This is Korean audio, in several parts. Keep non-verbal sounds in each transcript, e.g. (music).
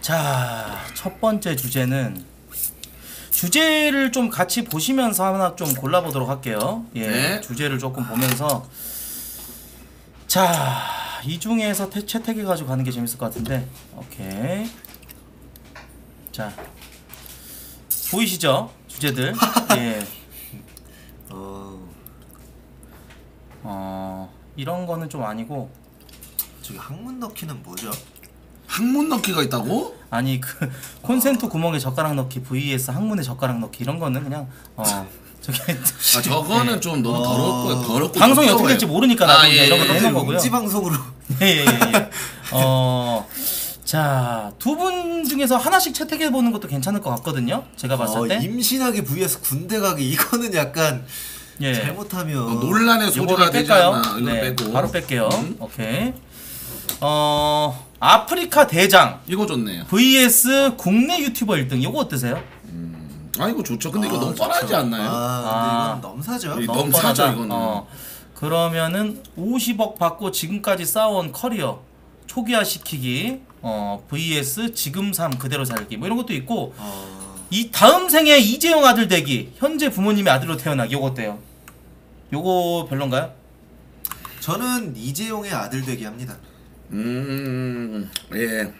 자, 첫 번째 주제는 주제를 좀 같이 보시면서 하나 좀 골라보도록 할게요. 예, 네. 주제를 조금 보면서 자, 이 중에서 태, 채택해 가지고 가는 게 재밌을 것 같은데, 오케이. 자, 보이시죠? 주제들. (laughs) 예. 어, 어, 이런 거는 좀 아니고 저기 항문 넣기는 뭐죠? 항문 넣기가 있다고? 아니 그 콘센트 구멍에 젓가락 넣기 vs 항문에 젓가락 넣기 이런 거는 그냥 어 저기 아 (laughs) 저거는 좀 너무 더럽고 더럽고 방송이 어떻게. 될지 모르니까 나도 아, 예, 이런 거 예. 해놓은 거고요. 음지 방송으로 예예예. 예, 어. (laughs) 자, 두 분 중에서 하나씩 채택해 보는 것도 괜찮을 것 같거든요. 제가 봤을 어, 때. 임신하기 vs 군대 가기 이거는 약간 예. 잘못하면 어, 논란의 소지가 되지? 않나 이거 네, 빼고 바로 뺄게요. 음? 오케이. 어, 아프리카 대장 이거 좋네요 vs 국내 유튜버 1등. 이거 어떠세요? 아 이거 좋죠 근데 이거 아, 너무 좋죠. 뻔하지 않나요? 아, 근데 아. 이건 넘사죠. 이- 너무 너무 사죠, 뻔하다. 이거는. 어. 그러면은 50억 받고 지금까지 쌓아온 커리어 초기화 시키기 어, vs 지금 삶 그대로 살기 뭐 이런 것도 있고 어, 이 다음 생에 이재용 아들 되기 현재 부모님의 아들로 태어나기 요거 어때요? 요거 별론가요? 저는 이재용의 아들 되기 합니다. 음 예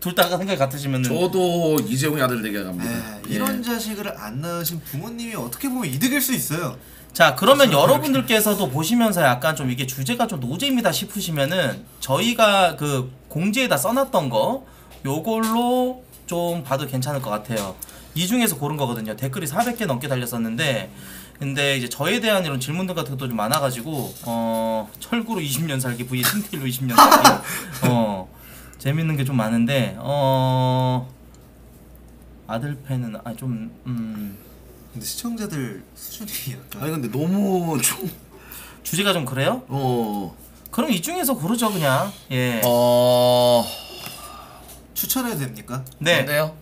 둘 다가 생각이 같으시면은 저도 이재용의 아들 되게 갑니다 에, 예. 이런 자식을 안 낳으신 부모님이 어떻게 보면 이득일 수 있어요. 자 그러면 여러분들께서도 보시면서 약간 좀 이게 주제가 좀 노잼이다 싶으시면은 저희가 그 공지에다 써놨던 거 요걸로 좀 봐도 괜찮을 것 같아요. 이 중에서 고른 거거든요. 댓글이 400개 넘게 달렸었는데 근데 이제 저에 대한 이런 질문들 같은 것도 좀 많아가지고 어 철구로 20년 살기 vs 승필로 20년 살기. (laughs) 어 재밌는 게 좀 많은데 어 아들 팬은 아좀 음 근데 시청자들 수준이 약간 아니 근데 너무 좀 주제가 좀 그래요? 어... 그럼 이 중에서 고르죠 그냥 예. 어... 추천해도 됩니까? 네. 뭔데요?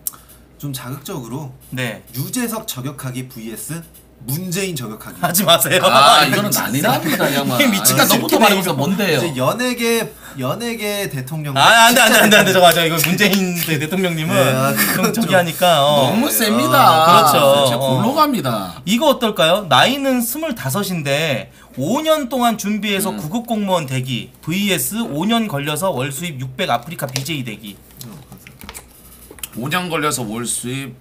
좀 자극적으로 네. 유재석 저격하기 vs 문재인 저격하기. 하지 마세요. 아 이거는 난리 납니다 양반 (laughs) 이게 미친 일단 너부터 말해보세요 뭔데요? 이제 연예계 연예계 대통령. 아, 안 돼, 안 돼, 안 돼, 안 돼. 저 맞아. 이거 문재인 대- 대통령님은 네, 아, 좀 저기 하니까. 어. 너무 셉니다 그렇죠. 진짜 어. 골로 갑니다 이거 어떨까요? 나이는 25인데 5년 동안 준비해서 음. 구급 공무원 대기 vs 5년 걸려서 월 수입 600 아프리카 BJ 대기. 5년 걸려서 월 수입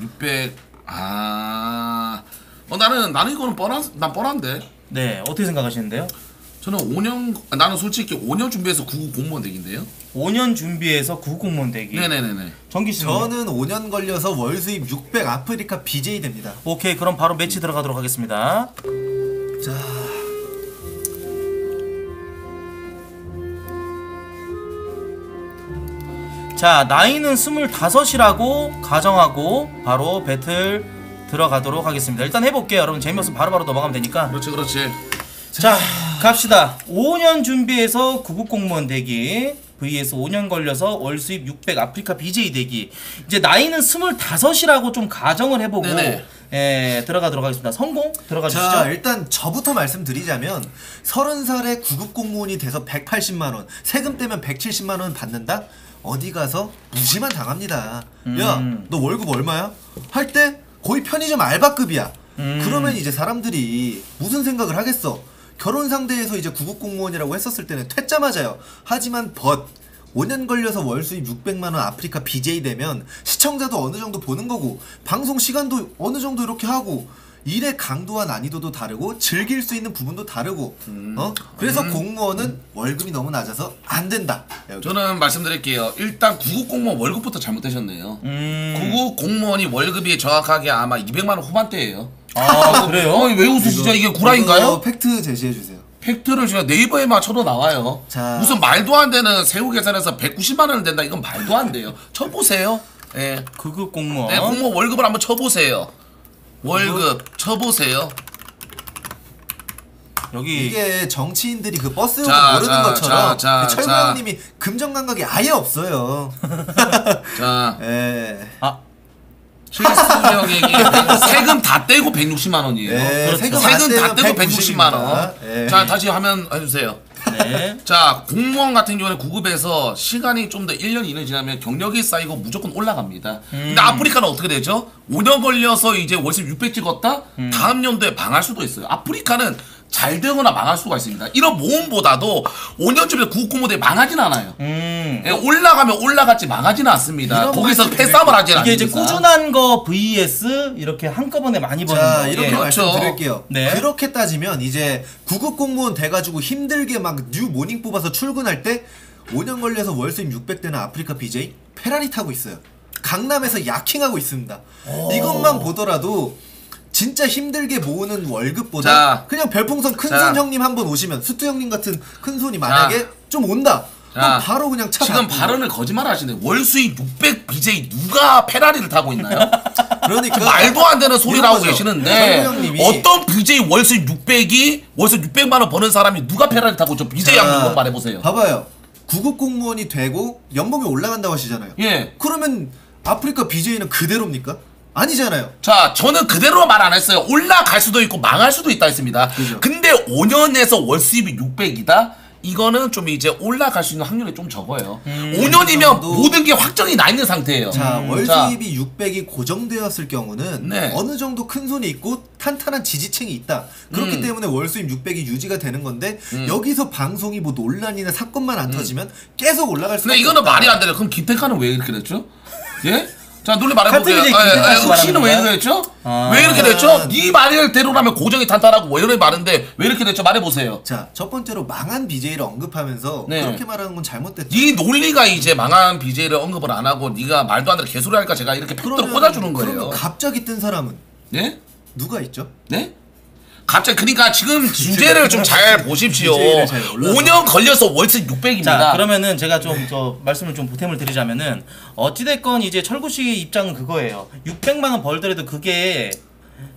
600 아... 어 나는 나는 이거는 뻔한 난 뻔한데 네. 어떻게 생각하시는데요? 저는 5년 아, 나는 솔직히 5년 준비해서 구급 공무원 되기인데요 5년 준비해서 구급 공무원 대기. 네네네네 정기 씨는 저는 5년 걸려서 월 수입 600 아프리카 BJ 됩니다. 오케이. 그럼 바로 매치 들어가도록 하겠습니다. 자, 자 나이는 25이라고 가정하고 바로 배틀 들어가도록 하겠습니다 일단 해볼게요 여러분 재미없으면 바로바로 넘어가면 되니까 그렇지 그렇지 자 갑시다 5년 준비해서 구급 공무원 대기 vs 5년 걸려서 월 수입 600 아프리카 BJ 대기 이제 나이는 25이라고 좀 가정을 해보고 네네. 예, 들어가도록 하겠습니다 성공 들어가 주시죠 자 일단 저부터 말씀드리자면 30살에 구급 공무원이 돼서 180만 원, 세금 떼면 170만 원 받는다? 어디 가서 무시만 당합니다. 음. 야, 너 월급 얼마야? 할 때 거의 편의점 알바급이야. 음. 그러면 이제 사람들이 무슨 생각을 하겠어? 결혼 상대에서 이제 구급 공무원이라고 했었을 때는 퇴짜 맞아요. 하지만 벗 5년 걸려서 월 수입 600만 원 아프리카 BJ 되면 시청자도 어느 정도 보는 거고 방송 시간도 어느 정도 이렇게 하고 일의 강도와 난이도도 다르고 즐길 수 있는 부분도 다르고 어 그래서 공무원은 월급이 너무 낮아서 안 된다. 여기. 저는 말씀드릴게요 일단 구급 공무원 월급부터 잘못되셨네요 음. 구급 공무원이 월급이 정확하게 아마 200만 원 후반대예요 아 그래요? 어, 왜 웃으시죠 이게 구라인가요? 팩트 제시해 주세요. 팩트를 제가 네이버에만 쳐도 나와요 자. 무슨 말도 안 되는 세후 계산해서 190만 원을 낸다 이건 말도 안 돼요 쳐보세요 예. 구급공무원 네, 공무원 월급을 한번 쳐보세요 월급 쳐보세요 여기 이게 정치인들이 그 버스로 자, 모르는 자, 것처럼 자, 자, 철구 자. 형님이 금전 감각이 아예 없어요. (laughs) 자 예. 아 필수령액이 (laughs) 세금 다 떼고 160만 원이에요. 네, 그렇죠. 세금, 세금 다안 떼고 떼면 160만 원. 190입니다. 예. 자 다시 화면 해주세요. 네. 자 공무원 같은 경우는 구급에서 시간이 좀 더 1년 이내 지나면 경력이 쌓이고 무조건 올라갑니다. 근데 아프리카는 어떻게 되죠? 5년 걸려서 이제 월급 600 찍었다? 다음 연도에 망할 수도 있어요. 아프리카는 잘 되거나 망할 수가 있습니다. 이런 모험보다도 5년쯤에 구급공무원들이 망하진 않아요. 음. 예, 올라가면 올라갔지 망하지는 않습니다. 거기서 패싸움을 하지 않습니다. 이게 이제 꾸준한 거 vs 이렇게 한꺼번에 많이 버는 자 거. 이렇게 예. 그렇죠. 말씀드릴게요. 네. 그렇게 따지면 이제 구급 공무원 돼가지고 힘들게 막 뉴 모닝 뽑아서 출근할 때 5년 걸려서 월수입 600 되는 아프리카 BJ 페라리 타고 있어요. 강남에서 야킹하고 있습니다. 이것만 보더라도 진짜 힘들게 모으는 월급보다 자. 그냥 별풍선 큰손 자. 형님 한 번 오시면 수투 형님 같은 큰 손이 만약에 좀 온다. 그럼 자, 바로 그냥 차 지금 바꾸고. 발언을 거짓말 하시네. 월수입 600 BJ 누가 페라리를 타고 있나요? (laughs) 그러니까 말도 안 되는 거죠. 계시는데 형님이 어떤 BJ 월수입 600이 월수 600만 원 버는 사람이 누가 페라리 타고 저 BJ 자, 한번 말해 보세요. 봐봐요. 구급 공무원이 되고 연봉이 올라간다고 하시잖아요. 예. 그러면 아프리카 BJ는 그대로입니까? 아니잖아요. 자, 저는 그대로 말 안 했어요. 올라갈 수도 있고 망할 수도 있다 했습니다. 그죠. 근데 5년에서 월 수입이 600이다? 이거는 좀 이제 올라갈 수 있는 확률이 좀 적어요. 5년이면 정도. 모든 게 확정이 나 있는 상태예요. 자, 월 음. 자, 수입이 600이 고정되었을 경우는 네. 어느 정도 큰 손이 있고 탄탄한 지지층이 있다. 그렇기 음. 때문에 월 수입 600이 유지가 되는 건데 여기서 방송이 뭐 논란이나 사건만 안 터지면 계속 올라갈 수 음. 근데 이거는 말이 안 되요 그럼 김태카는 왜 이렇게 됐죠? 예? 자, 논리 말해볼게요. 이제 아, 아, 씨 흑시는 왜 말하는 됐죠? 아. 왜 이렇게 됐죠? 네 말대로라면 고정이 탄탄하고 왜 이렇게 많은데 왜 이렇게 됐죠? 말해보세요. 자, 첫 번째로 망한 BJ를 언급하면서 네. 그렇게 말하는 건 잘못됐죠. 네 논리가 이제 망한 BJ를 언급을 안 하고 네가 말도 안 되는 개소리 하니까 제가 이렇게 팩트를 꽂아주는 거예요. 그러면 갑자기 뜬 사람은 네? 누가 있죠? 네? 갑자기 그러니까 지금 (laughs) 주제를 좀 잘 보십시오. 주제를 잘 몰라서. 5년 걸려서 월세 600입니다. 자 그러면은 제가 좀 저 말씀을 좀 보탬을 드리자면은 어찌 됐건 이제 철구 씨의 입장은 그거예요 600만 원 벌더라도 그게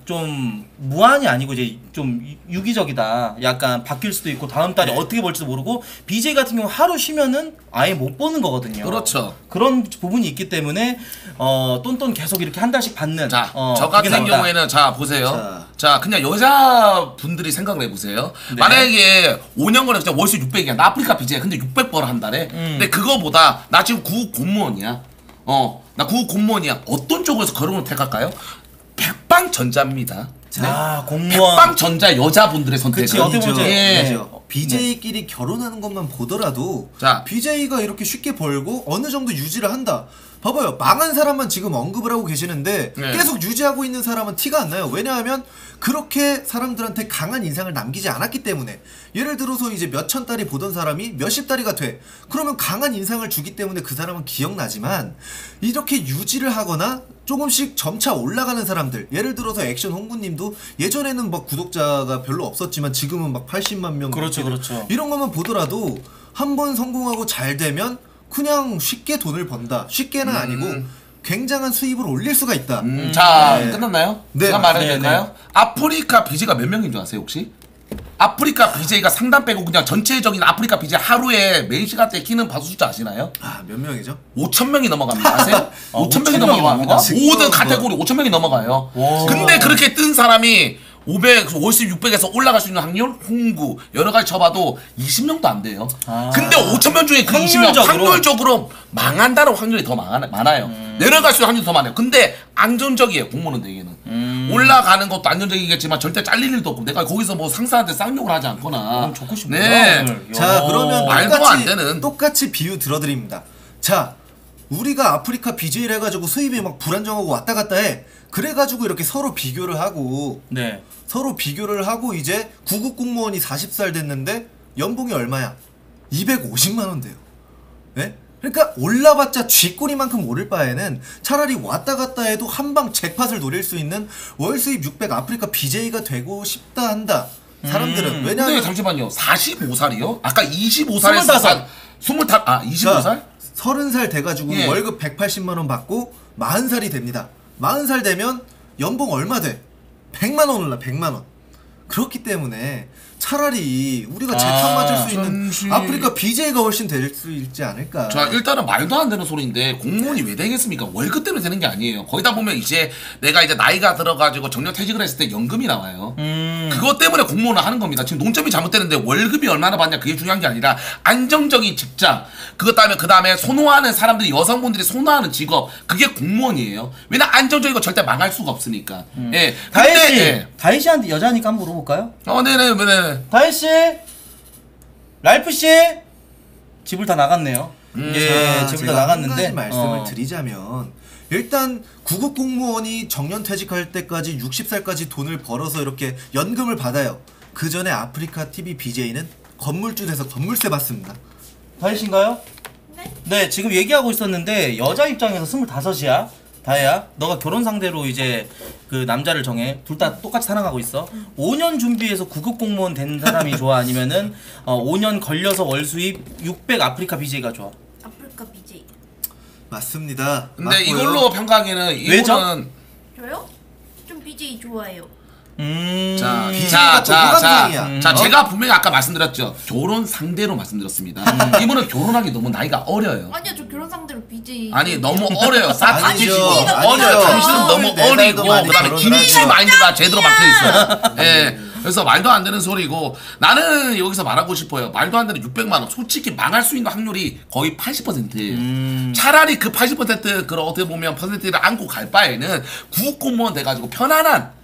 좀 무한이 아니고 이제 좀 유- 유기적이다 약간 바뀔 수도 있고 다음 달에 네. 어떻게 벌지도 모르고 BJ 같은 경우 하루 쉬면은 아예 못 버는 거거든요 그렇죠. 그런 부분이 있기 때문에 어 똔똔 계속 이렇게 한 달씩 받는 자, 어, 저 같은 낫다. 경우에는 자 보세요. 자. 자, 그냥 여자분들이 생각을 해보세요. 네. 만약에 5년 걸려 진짜 월수 600이야. 나 아프리카 비제 근데 600 벌어 한 달에. 음. 근데 그거보다 나 지금 구급 공무원이야. 어, 나 구급 공무원이야. 어떤 쪽에서 결혼을 택할까요? 백방전자입니다. 아 공무원 백방전자 여자분들의 선택은. 그치, 어떻게 보면 예. 아니죠. BJ끼리 결혼하는 것만 보더라도 자. BJ가 이렇게 쉽게 벌고 어느 정도 유지를 한다. 봐봐요. 망한 사람만 지금 언급을 하고 계시는데 네. 계속 유지하고 있는 사람은 티가 안 나요. 왜냐하면 그렇게 사람들한테 강한 인상을 남기지 않았기 때문에 예를 들어서 이제 몇천 달이 보던 사람이 몇십 달이가 돼. 그러면 강한 인상을 주기 때문에 그 사람은 기억나지만 이렇게 유지를 하거나 조금씩 점차 올라가는 사람들 예를 들어서 액션 홍구님도 예전에는 막 구독자가 별로 없었지만 지금은 막 80만 명 그렇죠, 그렇죠. 이런 거만 보더라도 한 번 성공하고 잘 되면 그냥 쉽게 돈을 번다 쉽게는 아니고 굉장한 수입을 올릴 수가 있다 음, 자, 네. 끝났나요? 네, 제가 말해도 네, 될까요? 네. 아프리카 BJ가 몇 명인 줄 아세요, 혹시? 아프리카 BJ가 상담 빼고 그냥 전체적인 아프리카 BJ 하루에 매일 시간대 키는 바수 숫자 아시나요? 아 몇 명이죠? 5천 명이 넘어갑니다. 아세요? (laughs) 아, 5천 명이 5,000 명이 넘어갑니다. 모든 카테고리 5천 명이 넘어가요. 와. 근데 그렇게 뜬 사람이 500, 50, 600에서 올라갈 수 있는 확률, 홍구 여러 가지 쳐봐도 20명도 안 돼요. 아. 근데 5천 명 중에 그 20명 확률적으로? 확률적으로 망한다는 확률이 더 많아, 많아 요. 내려갈 수 있는 확률이 더 많아요. 근데 안전적이에요 공무원 되기는. 음. 올라가는 것도 안전적이겠지만 절대 잘릴 일도 없고 내가 거기서 뭐 상사한테 쌍욕을 하지 않거나. 좋고 싶네요 네. 자 야. 그러면 말도 똑같이, 안 되는. 똑같이 비유 들어드립니다 자 우리가 아프리카 BJ를 해가지고 수입이 막 불안정하고 왔다 갔다 해 그래가지고 이렇게 서로 비교를 하고 네 서로 비교를 하고 이제 구급 공무원이 40살 됐는데 연봉이 얼마야? 250만 원 돼요. 네? 그러니까 올라봤자 쥐꼬리만큼 오를 바에는 차라리 왔다 갔다 해도 한방 잭팟을 노릴 수 있는 월 수입 600 아프리카 BJ가 되고 싶다 한다. 사람들은 음. 근데 왜냐하면 잠시만요. 45살이요? 아까 25살에서 25살. 25, 아 25살? 30살 돼가지고 예. 월급 180만 원 받고 40살이 됩니다. 40살 되면 연봉 얼마 돼? 100만 원 올라 100만 원. 그렇기 때문에 차라리 우리가 아, 재탕 맞을 수 있는 잠시- 아프리카 BJ가 훨씬 될 수 있지 않을까. 자 일단은 말도 안 되는 소리인데 공무원이 왜 되겠습니까? 월급 때문에 되는 게 아니에요. 거기다 보면 이제 내가 이제 나이가 들어가지고 정년 퇴직을 했을 때 연금이 나와요. 음. 그것 때문에 공무원을 하는 겁니다. 지금 논점이 잘못되는데 월급이 얼마나 받냐 그게 중요한 게 아니라 안정적인 직장 그것 다음에 그 다음에 선호하는 사람들이 여성분들이 선호하는 직업 그게 공무원이에요. 왜냐 안정적이고 절대 망할 수가 없으니까. 예. 다혜 씨, 예. 다혜 씨한테 여자니까 한번 물어볼까요? 어 네네 네네. 다혜 씨, 랄프 씨, 집을 다 나갔네요. 예, 자, 집을 다 나갔는데 한 가지 말씀을 어. 드리자면 일단 구급 공무원이 정년 퇴직할 때까지 60살까지 돈을 벌어서 이렇게 연금을 받아요. 그 전에 아프리카 TV BJ는 건물주 돼서 건물세 받습니다. 다혜 씨인가요? 네? 네, 지금 얘기하고 있었는데 여자 입장에서 25이야. 다혜야, 너가 결혼 상대로 이제 그 남자를 정해. 둘 다 똑같이 살아가고 있어. 5년 준비해서 구급 공무원 된 사람이 좋아? 아니면은 어, 5년 걸려서 월 수입 600 아프리카 BJ가 좋아? 아프리카 BJ. 맞습니다. 근데 맞고요. 이걸로 평가하기에는 왜죠? 이거는 저요? 좀 BJ 좋아해요. 음. 자, BJ가 자, 또 자, 자, 호감상이야. 자, 어? 제가 분명히 아까 말씀드렸죠. 결혼 상대로 말씀드렸습니다. 이분은 결혼하기 너무 나이가 어려요. 아니요, 저 결혼 상대로 BJ. 아니 너무 어려요. 아니죠. 어려요. 아니죠. 당신은 너무 네 어리고 많이 그다음에 결혼을 김치 하죠. 마인드가 제대로 박혀 있어요. 예. 그래서 말도 안 되는 소리고 나는 여기서 말하고 싶어요. 말도 안 되는 600만 원. 솔직히 망할 수 있는 확률이 거의 80%예요. 차라리 그 80% 그런 어떻게 보면 퍼센트를 안고 갈 바에는 구급 공무원 돼가지고 편안한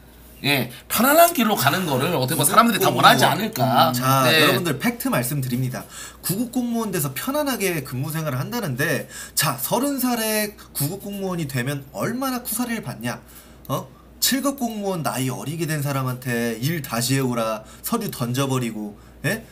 예 편안한 길로 가는 거를 어떻게 보면 사람들이 다 원하지 않을까. 자, 네. 여러분들 팩트 말씀드립니다. 구급 공무원 돼서 편안하게 근무 생활을 한다는데 자, 서른 살에 구급 공무원이 되면 얼마나 쿠사리를 받냐? 어? 7급 공무원 나이 어리게 된 사람한테 일 다시 해오라 서류 던져버리고 예?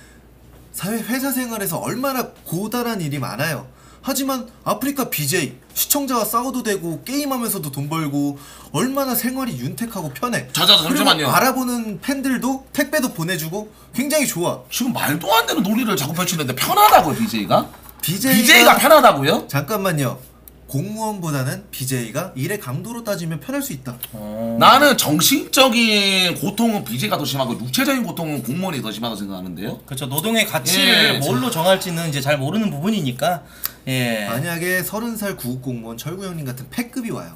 사회 회사 생활에서 얼마나 고단한 일이 많아요. 하지만 아프리카 BJ 시청자와 싸워도 되고 게임하면서도 돈 벌고 얼마나 생활이 윤택하고 편해. 자, 자, 잠시만요. 알아보는 팬들도 택배도 보내주고 굉장히 좋아. 지금 말도 안 되는 논리를 자꾸 펼치는데 편하다고요 BJ가? BJ가 BJ가 편하다고요? 잠깐만요. 공무원보다는 BJ가 일의 강도로 따지면 편할 수 있다. 나는 정신적인 고통은 BJ가 더 심하고 육체적인 고통은 공무원이 더 심하다고 생각하는데요. 그렇죠. 노동의 가치를 예, 뭘로 정할지는 이제 잘 모르는 부분이니까. 예. 만약에 서른 살 구급 공무원 철구 형님 같은 패급이 와요.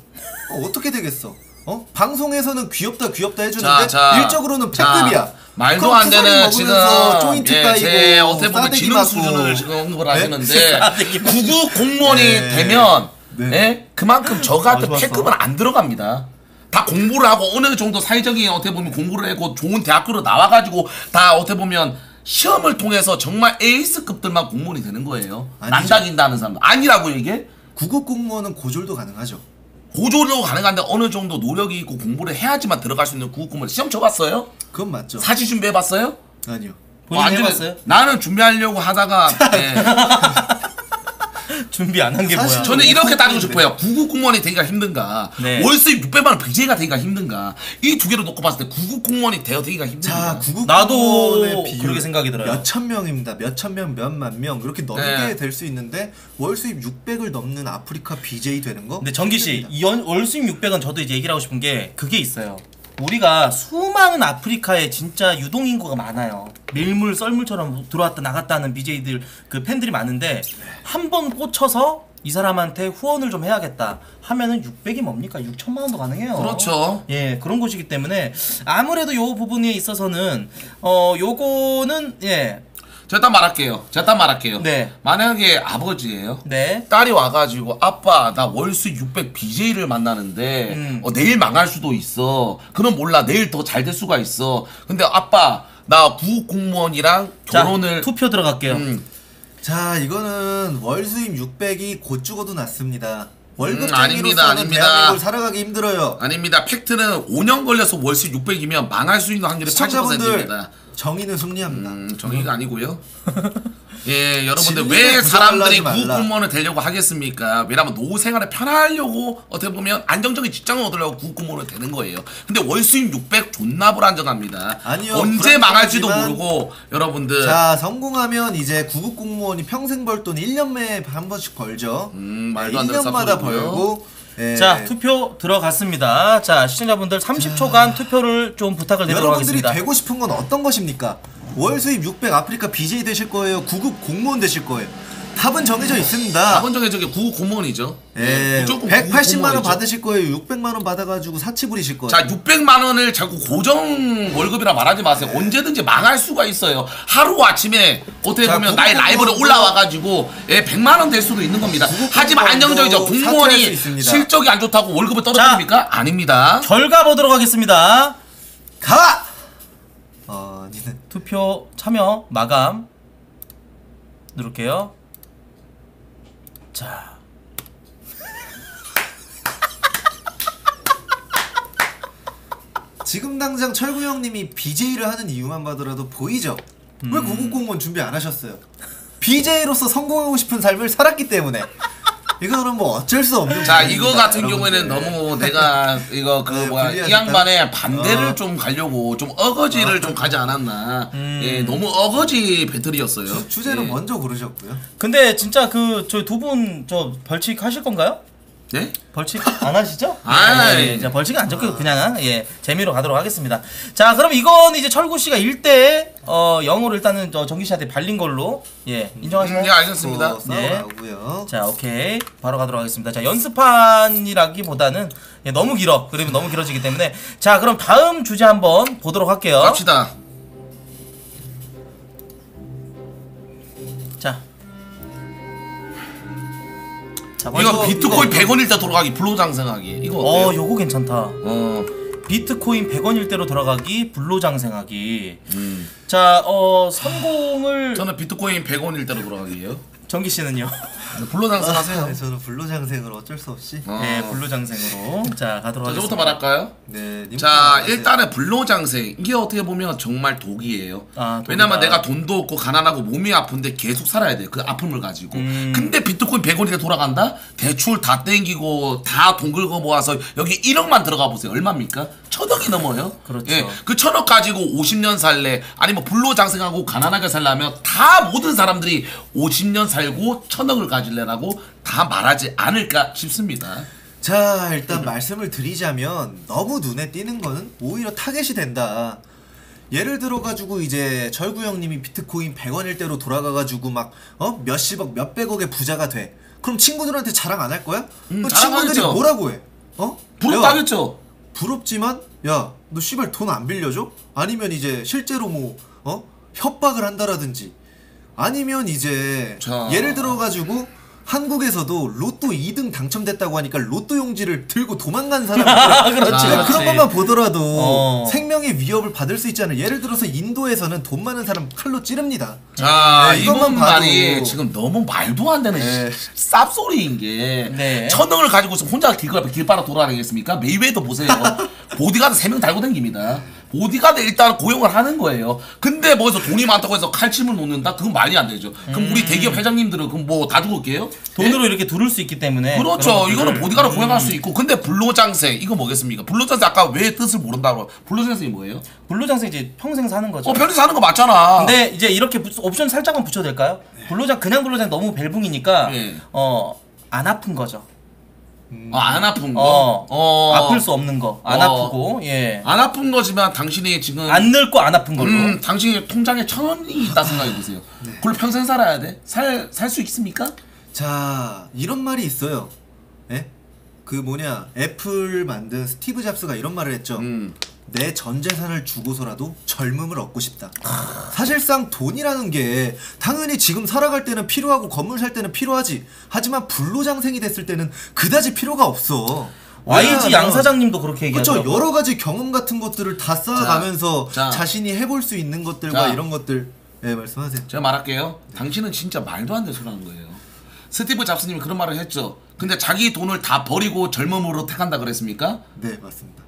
어, 어떻게 되겠어? 어? 방송에서는 귀엽다 귀엽다 해주는데 자, 자. 일적으로는 자, 패급이야. 말도 그럼 안 되는 지금 조인트 예, 까이고 제 어떻게 보면 지능 맞고. 수준을 지금 언급을 네? 하시는데. (laughs) 구급 공무원이 네. 되면 네. 예? 그만큼 저 같은 아. 패급은 안 들어갑니다. 다 공부를 하고 어느 정도 사회적인 어떻게 보면 공부를 하고 좋은 대학교로 나와가지고 다 어떻게 보면 시험을 통해서 정말 에이스급들만 공무원이 되는 거예요. 난다긴다는 사람 아니라고 이게 구급 공무원은 고졸도 가능하죠. 고졸로 가능한데 어느 정도 노력이 있고 공부를 해야지만 들어갈 수 있는 구급 공무원 시험 쳐봤어요? 그건 맞죠. 사지 준비해봤어요? 아니요. 본인 안 준비- 해봤어요? 나는 준비하려고 하다가 예. (laughs) 준비 안 한 게 뭐야? 저는 뭐 이렇게 따지고 네. 싶어요. 구급 공무원이 되기가 힘든가, 네. 월수입 600만 원 BJ가 되기가 힘든가, 이 두 개를 놓고 봤을 때 구급 공무원이 되어 되기가 힘든가. 자, 구급 나도 그렇게 생각이 들어요. 몇천 명입니다. 몇천 명, 몇만 명 그렇게 넘게 네. 될수 있는데 월 수입 600을 넘는 아프리카 BJ 되는 거? 근데 정기 씨. 이 연- 월수입 600은 저도 이제 얘기를 하고 싶은 게 그게 있어요. 우리가 수많은 아프리카에 진짜 유동 인구가 많아요. 밀물 썰물처럼 들어왔다 나갔다 하는 BJ들 그 팬들이 많은데 한 번 꽂혀서 이 사람한테 후원을 좀 해야겠다 하면은 600이 뭡니까? 6천만 원도 가능해요. 그렇죠. 예, 그런 곳이기 때문에 아무래도 요 부분에 있어서는 어 요거는 예. 제가 딱 말할게요. 제가 딱 말할게요. 네. 만약에 아버지예요. 네. 딸이 와가지고 아빠 나 월수입 600 BJ를 만나는데 음. 어, 내일 망할 수도 있어. 그럼 몰라 내일 더 잘 될 수가 있어. 근데 아빠 나 구급 공무원이랑 자, 결혼을 투표 들어갈게요. 음, 자, 이거는 월 수입 600이 곧 죽어도 낫습니다. 월급 음, 아닙니다, 아닙니다. 대한민국을 살아가기 힘들어요. 아닙니다. 팩트는 5년 걸려서 월수입 600이면 망할 수 있는 확률이 시청자분들 80%입니다. 정의는 승리합니다. 음, 정의가 아니고요. (laughs) 예, 여러분들 왜 사람들이 부정하지 말라. 구급 공무원을 되려고 하겠습니까? 왜냐면 노후 생활을 편하려고 어떻게 보면 안정적인 직장을 얻으려고 구급 공무원을 되는 거예요. 근데 월수입 600 존나 불안정합니다. 아니요, 언제 망할지도 모르고 여러분들 자, 성공하면 이제 구급 공무원이 평생 벌 돈 1년에 한 번씩 벌죠. 음, 말도 안 되는 1년마다 쌉소리고요. 벌고 예. 자 투표 들어갔습니다. 자 시청자분들 30초간 투표를 좀 부탁을 드리도록 여러분들이 하겠습니다. 되고 싶은 건 어떤 것입니까? 월 수입 600 아프리카 BJ 되실 거예요? 구급 공무원 되실 거예요? 답은 정해져 있습니다. 정에 저기 구급 공무원이죠. 예, 무조건 180만 원. 받으실 거예요? 600만 원 받아가지고 사치 부리실 거예요? 자, 600만 원을 자꾸 고정 월급이라 말하지 마세요. 언제든지 망할 수가 있어요. 하루 아침에 어떻게 자, 보면 나의 라이벌에 공무원도- 올라와가지고 예, 100만 원 될 수도 있는 겁니다. 하지만 공무원도 안정적이죠. 공무원이. 실적이 안 좋다고 월급을 떨어뜨립니까? 아닙니다. 결과 보도록 하겠습니다. 가! 어, 투표 참여 마감 누를게요. 자. (laughs) 지금 당장 철구 형님이 BJ를 하는 이유만 봐더라도 보이죠? 왜 음. 구급 공무원 준비 안 하셨어요? BJ로서 성공하고 싶은 삶을 살았기 때문에 이거는 뭐 어쩔 수 없는 자, 이거 같은 여러분들. 경우에는 너무 내가 이거 그 네, 뭐야 이. 양반의 반대를 어. 좀 가려고 좀 어거지를 좀 가지 않았나. 예, 너무 어거지 배틀이었어요. 주, 주제는 예. 먼저 고르셨고요. 근데 진짜 그저두분 저 벌칙 하실 건가요? 네? 벌칙 (laughs) 안 하시죠? 아이. 예, 예, 자, 벌칙은 안 적고 그냥 예 재미로 가도록 하겠습니다. 자 그럼 이건 이제 철구 씨가 1대 어 0으로 일단은 저 정기 씨한테 발린 걸로 예 인정하시나요? 음, 예, 알겠습니다. 또 네. 싸워나오고요. 자 오케이 바로 가도록 하겠습니다. 자 연습판이라기보다는 예, 너무 길어 그러면 너무 길어지기 때문에 자 그럼 다음 주제 한번 보도록 할게요. 갑시다. 자, 이거 먼저 비트코인 이거- 100원일 때 돌아가기 불로 장생하기 이거 어, 어때요? 요거 괜찮다. 어, 비트코인 100원 일 대로 돌아가기, 불로장생하기. 음. 자, 어, 성공을 저는 비트코인 100원일 때로 돌아가기예요. 정기 씨는요? 불로 장생 하세요. 네, 저는 불로장생으로 어쩔 수 없이. 어. 네, 불로장생으로. 자, 가도록 자, 저부터 하겠습니다. 말할까요? 네, 자. 일단은 불로장생 이게 어떻게 보면 정말 독이에요 아. 왜냐면 내가 돈도 없고 가난하고 몸이 아픈데 계속 살아야 돼 그 아픔을 가지고 음. 근데 비트코인 100원이 돌아간다? 대출 다 땡기고 다 돈 긁어 모아서 여기 1억만 들어가 보세요 얼마입니까? 천억이 넘어요 그렇죠. 예, 그 천억 가지고 50년 살래 아니면 불로장생하고 가난하게 살려면 다 모든 사람들이 50년 살고 천억을 가질래라고 다 말하지 않을까 싶습니다 자 일단 말씀을 드리자면 너무 눈에 띄는 거는 오히려 타겟이 된다. 예를 들어 가지고 이제 절구 형님이 비트코인 100원일 대로 돌아가 가지고 막 어 몇십억 몇백억의 부자가 돼. 그럼 친구들한테 자랑 안 할 거야? 음, 그 친구들이. 뭐라고 해? 어? 야, 부럽다겠죠? 부럽지만 야 너 씨발 돈 안 빌려줘? 아니면 이제 실제로 뭐 어? 협박을 한다라든지 아니면 이제 자. 예를 들어 가지고 한국에서도 로또 2등 당첨됐다고 하니까 로또 용지를 들고 도망간 사람 (laughs) 그렇지, 자, 그렇지. 그런 것만 보더라도 어. 생명의 위협을 받을 수 있잖아요. 예를 들어서 인도에서는 돈 많은 사람 칼로 찌릅니다. 자, 네, 이것만 말이 봐도. 지금 너무 말도 안 되는 네. 쌉소리인 게 네. 천억을 가지고 있으면 혼자 길, 길 빨아 돌아다니겠습니까? 메이웨더 보세요. (laughs) 보디가드 3명 달고 다닙니다. 보디가드 일단 고용을 하는 거예요. 근데 뭐해서 돈이 많다고 해서 칼침을 놓는다? 그건 말이 안 되죠. 그럼 우리 대기업 회장님들은 그럼 뭐 다 죽을게요? 돈으로 이렇게 두를 수 있기 때문에. 그렇죠. 이거는 보디가드 고용할 수 있고. 근데 불로장생 이거 뭐겠습니까? 불로장생 아까 왜 뜻을 모른다고 불로장생이 뭐예요? 불로장생 이제 평생 사는 거죠. 어, 편에서 하는 거 맞잖아. 근데 이제 이렇게 부- 옵션 살짝만 붙여도 될까요? 불로장 그냥 불로장 너무 벨붕이니까 네. 어안 아픈 거죠. 어, 안 아픈 거. 어, 어. 아플 수 없는 거. 안 어. 아프고 예. 안 아픈 거지만 당신이 지금 안 늙고 안 아픈 걸로. 음, 당신이 통장에 천 원이 있다 생각해 보세요. (laughs) 네. 그걸 평생 살아야 돼? 살 살 수 있습니까? 자 이런 말이 있어요. 예? 그 뭐냐 애플 만든 스티브 잡스가 이런 말을 했죠. 음. 내 전 재산을 주고서라도 젊음을 얻고 싶다. 사실상 돈이라는 게 당연히 지금 살아갈 때는 필요하고 건물 살 때는 필요하지. 하지만 불로장생이 됐을 때는 그다지 필요가 없어. YG 양 사장님도 그렇게 그렇죠. 얘기하더라고요. 여러 가지 경험 같은 것들을 다 쌓아가면서 자, 자. 자신이 해볼 수 있는 것들과 자. 이런 것들. 네 말씀하세요. 제가 말할게요. 당신은 진짜 말도 안 되는 소리 하는 거예요. 스티브 잡스님이 그런 말을 했죠. 근데 자기 돈을 다 버리고 젊음으로 택한다 그랬습니까? 네 맞습니다.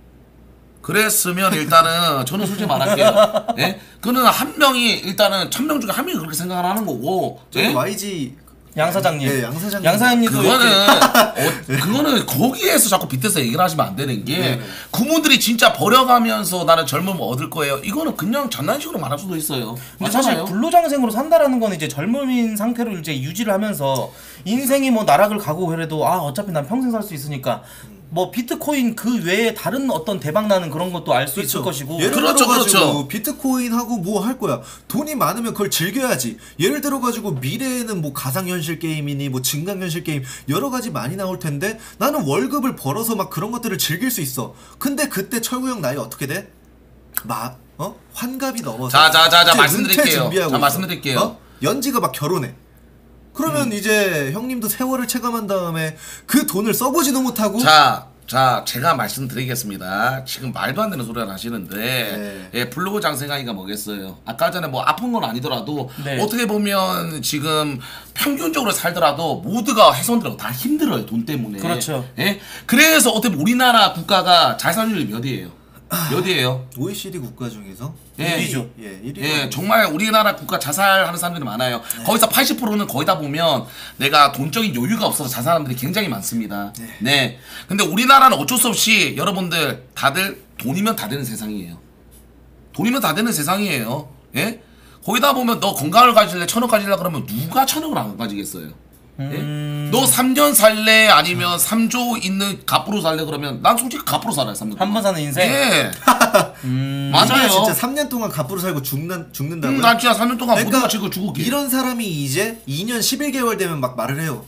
그랬으면 일단은 저는 솔직히 말할게요. (laughs) 예? 그는 한 명이 일단은 천 명 중에 한 명이 그렇게 생각을 하는 거고. 저희 예? YG 양 사장님. 네, 양 사장님. 양 사장님도 그거는 어, (laughs) 그거는 거기에서 자꾸 빗대서 얘기를 하시면 안 되는 게 네. 그분들이 진짜 버려가면서 나는 젊음을 얻을 거예요. 이거는 그냥 장난식으로 말할 수도 있어요. 근데 사실 맞잖아요. 불로장생으로 산다라는 건 이제 젊음인 상태로 이제 유지를 하면서 인생이 뭐 나락을 가고 그래도 아 어차피 난 평생 살 수 있으니까 뭐 비트코인 그 외에 다른 어떤 대박 나는 그런 것도 알 수 있을 것이고 예를 그렇죠, 들어 가지고 그렇죠. 비트코인 하고 뭐 할 거야. 돈이 많으면 그걸 즐겨야지. 예를 들어 가지고 미래에는 뭐 가상현실 게임이니 뭐 증강현실 게임 여러 가지 많이 나올 텐데 나는 월급을 벌어서 막 그런 것들을 즐길 수 있어. 근데 그때 철구 형 나이 어떻게 돼? 마 어? 환갑이 넘어서 자, 자, 자, 자, 이제 말씀드릴게요. 자. 말씀드릴게요. 음. 어? 연지가 막 결혼해. 그러면 이제 형님도 세월을 체감한 다음에 그 돈을 써보지도 못하고 자, 자, 제가 말씀드리겠습니다. 지금 말도 안 되는 소리를 하시는데, 네. 예, 블로그 장생하기가 뭐겠어요. 아까 전에 뭐 아픈 건 아니더라도, 네. 어떻게 보면 지금 평균적으로 살더라도 모두가 훼손들하고 다 힘들어요, 돈 때문에. 그렇죠. 예? 그래서 어떻게 보면 우리나라 국가가 자산율이 몇이에요? 몇이에요? OECD 국가 중에서 예. 1위죠. 예, 1위. 예, 정말 우리나라 국가 자살하는 사람들이 많아요. 거기서 80%는 거기다 보면 내가 돈적인 여유가 없어서 자살하는 분들이 굉장히 많습니다. 네. 근데 우리나라는 어쩔 수 없이 여러분들 다들 돈이면 다 되는 세상이에요. 돈이면 다 되는 세상이에요. 예? 거기다 보면 너 건강을 가질래, 천억 가질래 그러면 누가 천억을 안 가지겠어요? 예? 음. 너 3년 살래 아니면 3조 있는 갑부로 살래 그러면 난 솔직히 갑부로 살아요 3년 한 번 사는 인생. 예. (laughs) 음. 맞아요. 진짜 3년 동안 갑부로 살고 죽는 죽는다고요? 음, 난 진짜 3년 동안 그러니까 지금 죽을게. 이런 사람이 이제 2년 11개월 되면 막 말을 해요.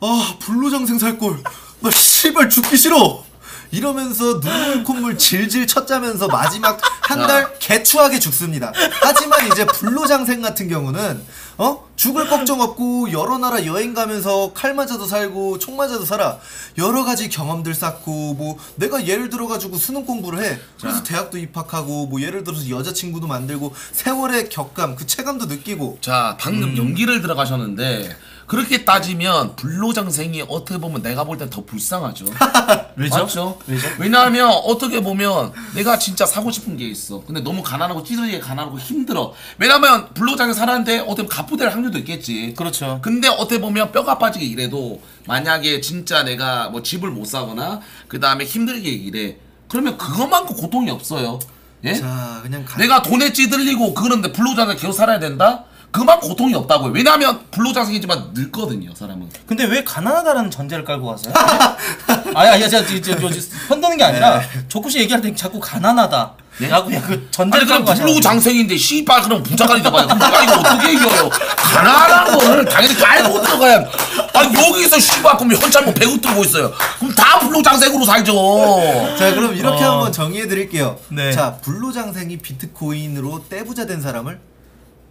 아 불로장생 살 걸. 나 씨발 죽기 싫어. 이러면서 눈물 콧물 질질 쳤자면서 마지막 한 달 개추하게 죽습니다. 하지만 이제 불로장생 같은 경우는 어? 죽을 걱정 없고 여러 나라 여행 가면서 칼 맞아도 살고 총 맞아도 살아. 여러 가지 경험들 쌓고 뭐 내가 예를 들어 가지고 수능 공부를 해. 그래서 대학도 입학하고 뭐 예를 들어서 여자친구도 만들고 세월의 격감 그 체감도 느끼고. 자 방금 음. 연기를 들어가셨는데 그렇게 따지면 불로장생이 어떻게 보면 내가 볼 땐 더 불쌍하죠. (laughs) 왜죠? 맞죠? 왜죠? 왜냐하면 어떻게 보면 내가 진짜 사고 싶은 게 있어. 근데 너무 가난하고 찌들리게 가난하고 힘들어. 왜냐면 불로장에 살았는데 어떻게 보면 가부될 확률도 있겠지. 그렇죠. 근데 어떻게 보면 뼈가 빠지게 일해도 만약에 진짜 내가 뭐 집을 못 사거나 그 다음에 힘들게 일해. 그러면 그것만큼 고통이 없어요. 예? 자 그냥 가 내가 돈에 찌들리고 그러는데 불로장생 계속 살아야 된다? 그만 고통이 없다고요. 왜냐하면 불로장생이지만 늙거든요, 사람은. 근데 왜 가난하다라는 전제를 깔고 가세요? (laughs) 아니 아니 제가 저, 편드는 게 아니라 조쿠 씨 얘기할 때 자꾸 가난하다. 라고 그냥 그 전제를 그럼 깔고 가시는 불로장생인데 씨발 그럼 부자가. 그럼 내가 이거 어떻게 이겨요? 가난한 거를 당연히 깔고 들어가야. 아니 여기서 씨발 그럼 현찰 뭐 배우 들고 있어요. 그럼 다 불로장생으로 살죠. 자 그럼 이렇게 어. 한번 정의해 드릴게요. 네. 자 불로장생이 비트코인으로 떼부자 된 사람을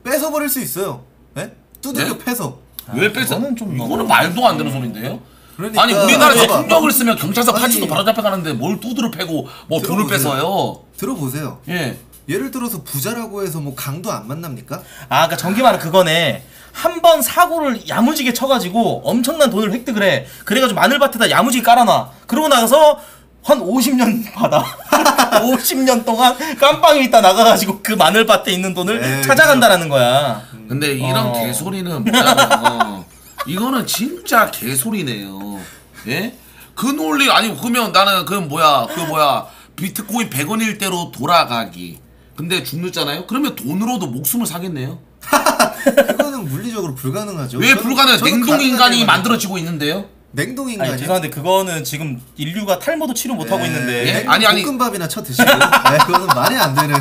뺏어버릴 수 있어요. 네? 두들겨 네? 패서. 왜 뺐어? 이거는 좀 이거는 말도 안 되는 소린데요? 그러니까 아니 우리나라에서 봐봐. 폭력을 쓰면 경찰서 아니. 파치도 바로 잡혀가는데 뭘 두드려 패고 뭐 돈을 들어보세요. 뺏어요? 들어보세요. 예. 예를 들어서 부자라고 해서 뭐 강도 안 만납니까? 아, 그러니까 정기 말은 그거네. 한 번 사고를 야무지게 쳐가지고 엄청난 돈을 획득을 해. 그래가지고 마늘밭에다 야무지게 깔아놔. 그러고 나서 한 50년 받아. (laughs) 50년 동안 깜빵에 있다 나가가지고 그 마늘밭에 있는 돈을 네, 찾아간다라는 거야. 근데 이런 어. 개소리는 뭐냐면 이거는 진짜 개소리네요. 예? 그 논리 아니 그러면 나는 그 뭐야 그 뭐야 비트코인 100원일 대로 돌아가기. 근데 죽는잖아요. 그러면 돈으로도 목숨을 사겠네요. (laughs) 그거는 물리적으로 불가능하죠. 왜 불가능? 냉동 인간이 만들어지고 있는데요? 냉동 아니 인간이 죄송한데 그거는 지금 인류가 탈모도 치료 못 하고 있는데 예? 아니, 아니. 볶음밥이나 쳐 드시고 네, 그거는 말이 안 되는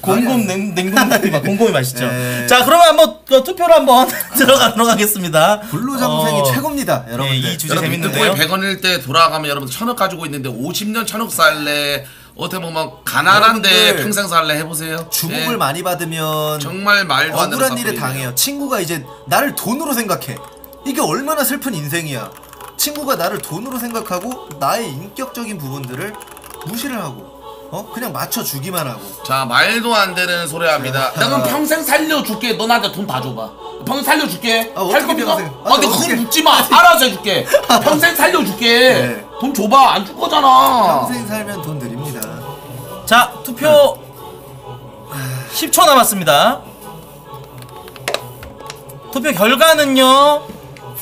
곰곰 (laughs) 냉, 냉동 맛 곰곰이 맛있죠. 예. 자 그러면 한번 어, 투표를 한번 (laughs) 들어가도록 하겠습니다. 불로장생이 어, 최고입니다, 여러분들. 예, 이 주제 여러분 재밌는데요. 비트코인 100원일 때 돌아가면 여러분 천억 가지고 있는데 50년 천억 살래 어떻게 보면 가난한데 평생 살래 해보세요. 주목을 예. 많이 받으면 정말 말도 안 되는 억울한 일에. 당해요. 친구가 이제 나를 돈으로 생각해. 이게 얼마나 슬픈 인생이야. 친구가 나를 돈으로 생각하고 나의 인격적인 부분들을 무시를 하고 어 그냥 맞춰 주기만 하고. 자 말도 안 되는 소리 합니다. 나 그럼 평생 살려줄게. 너 나한테 돈 다 줘봐. 평생 살려줄게. 아, 할 겁니까? 평생? 아, 근데 그건 어떻게? 묻지 마. 알아서 해줄게. (laughs) 평생 살려줄게. 네. 돈 줘봐. 안 줄 거잖아. 평생 살면 돈 드립니다. 자 투표 10초 남았습니다. 투표 결과는요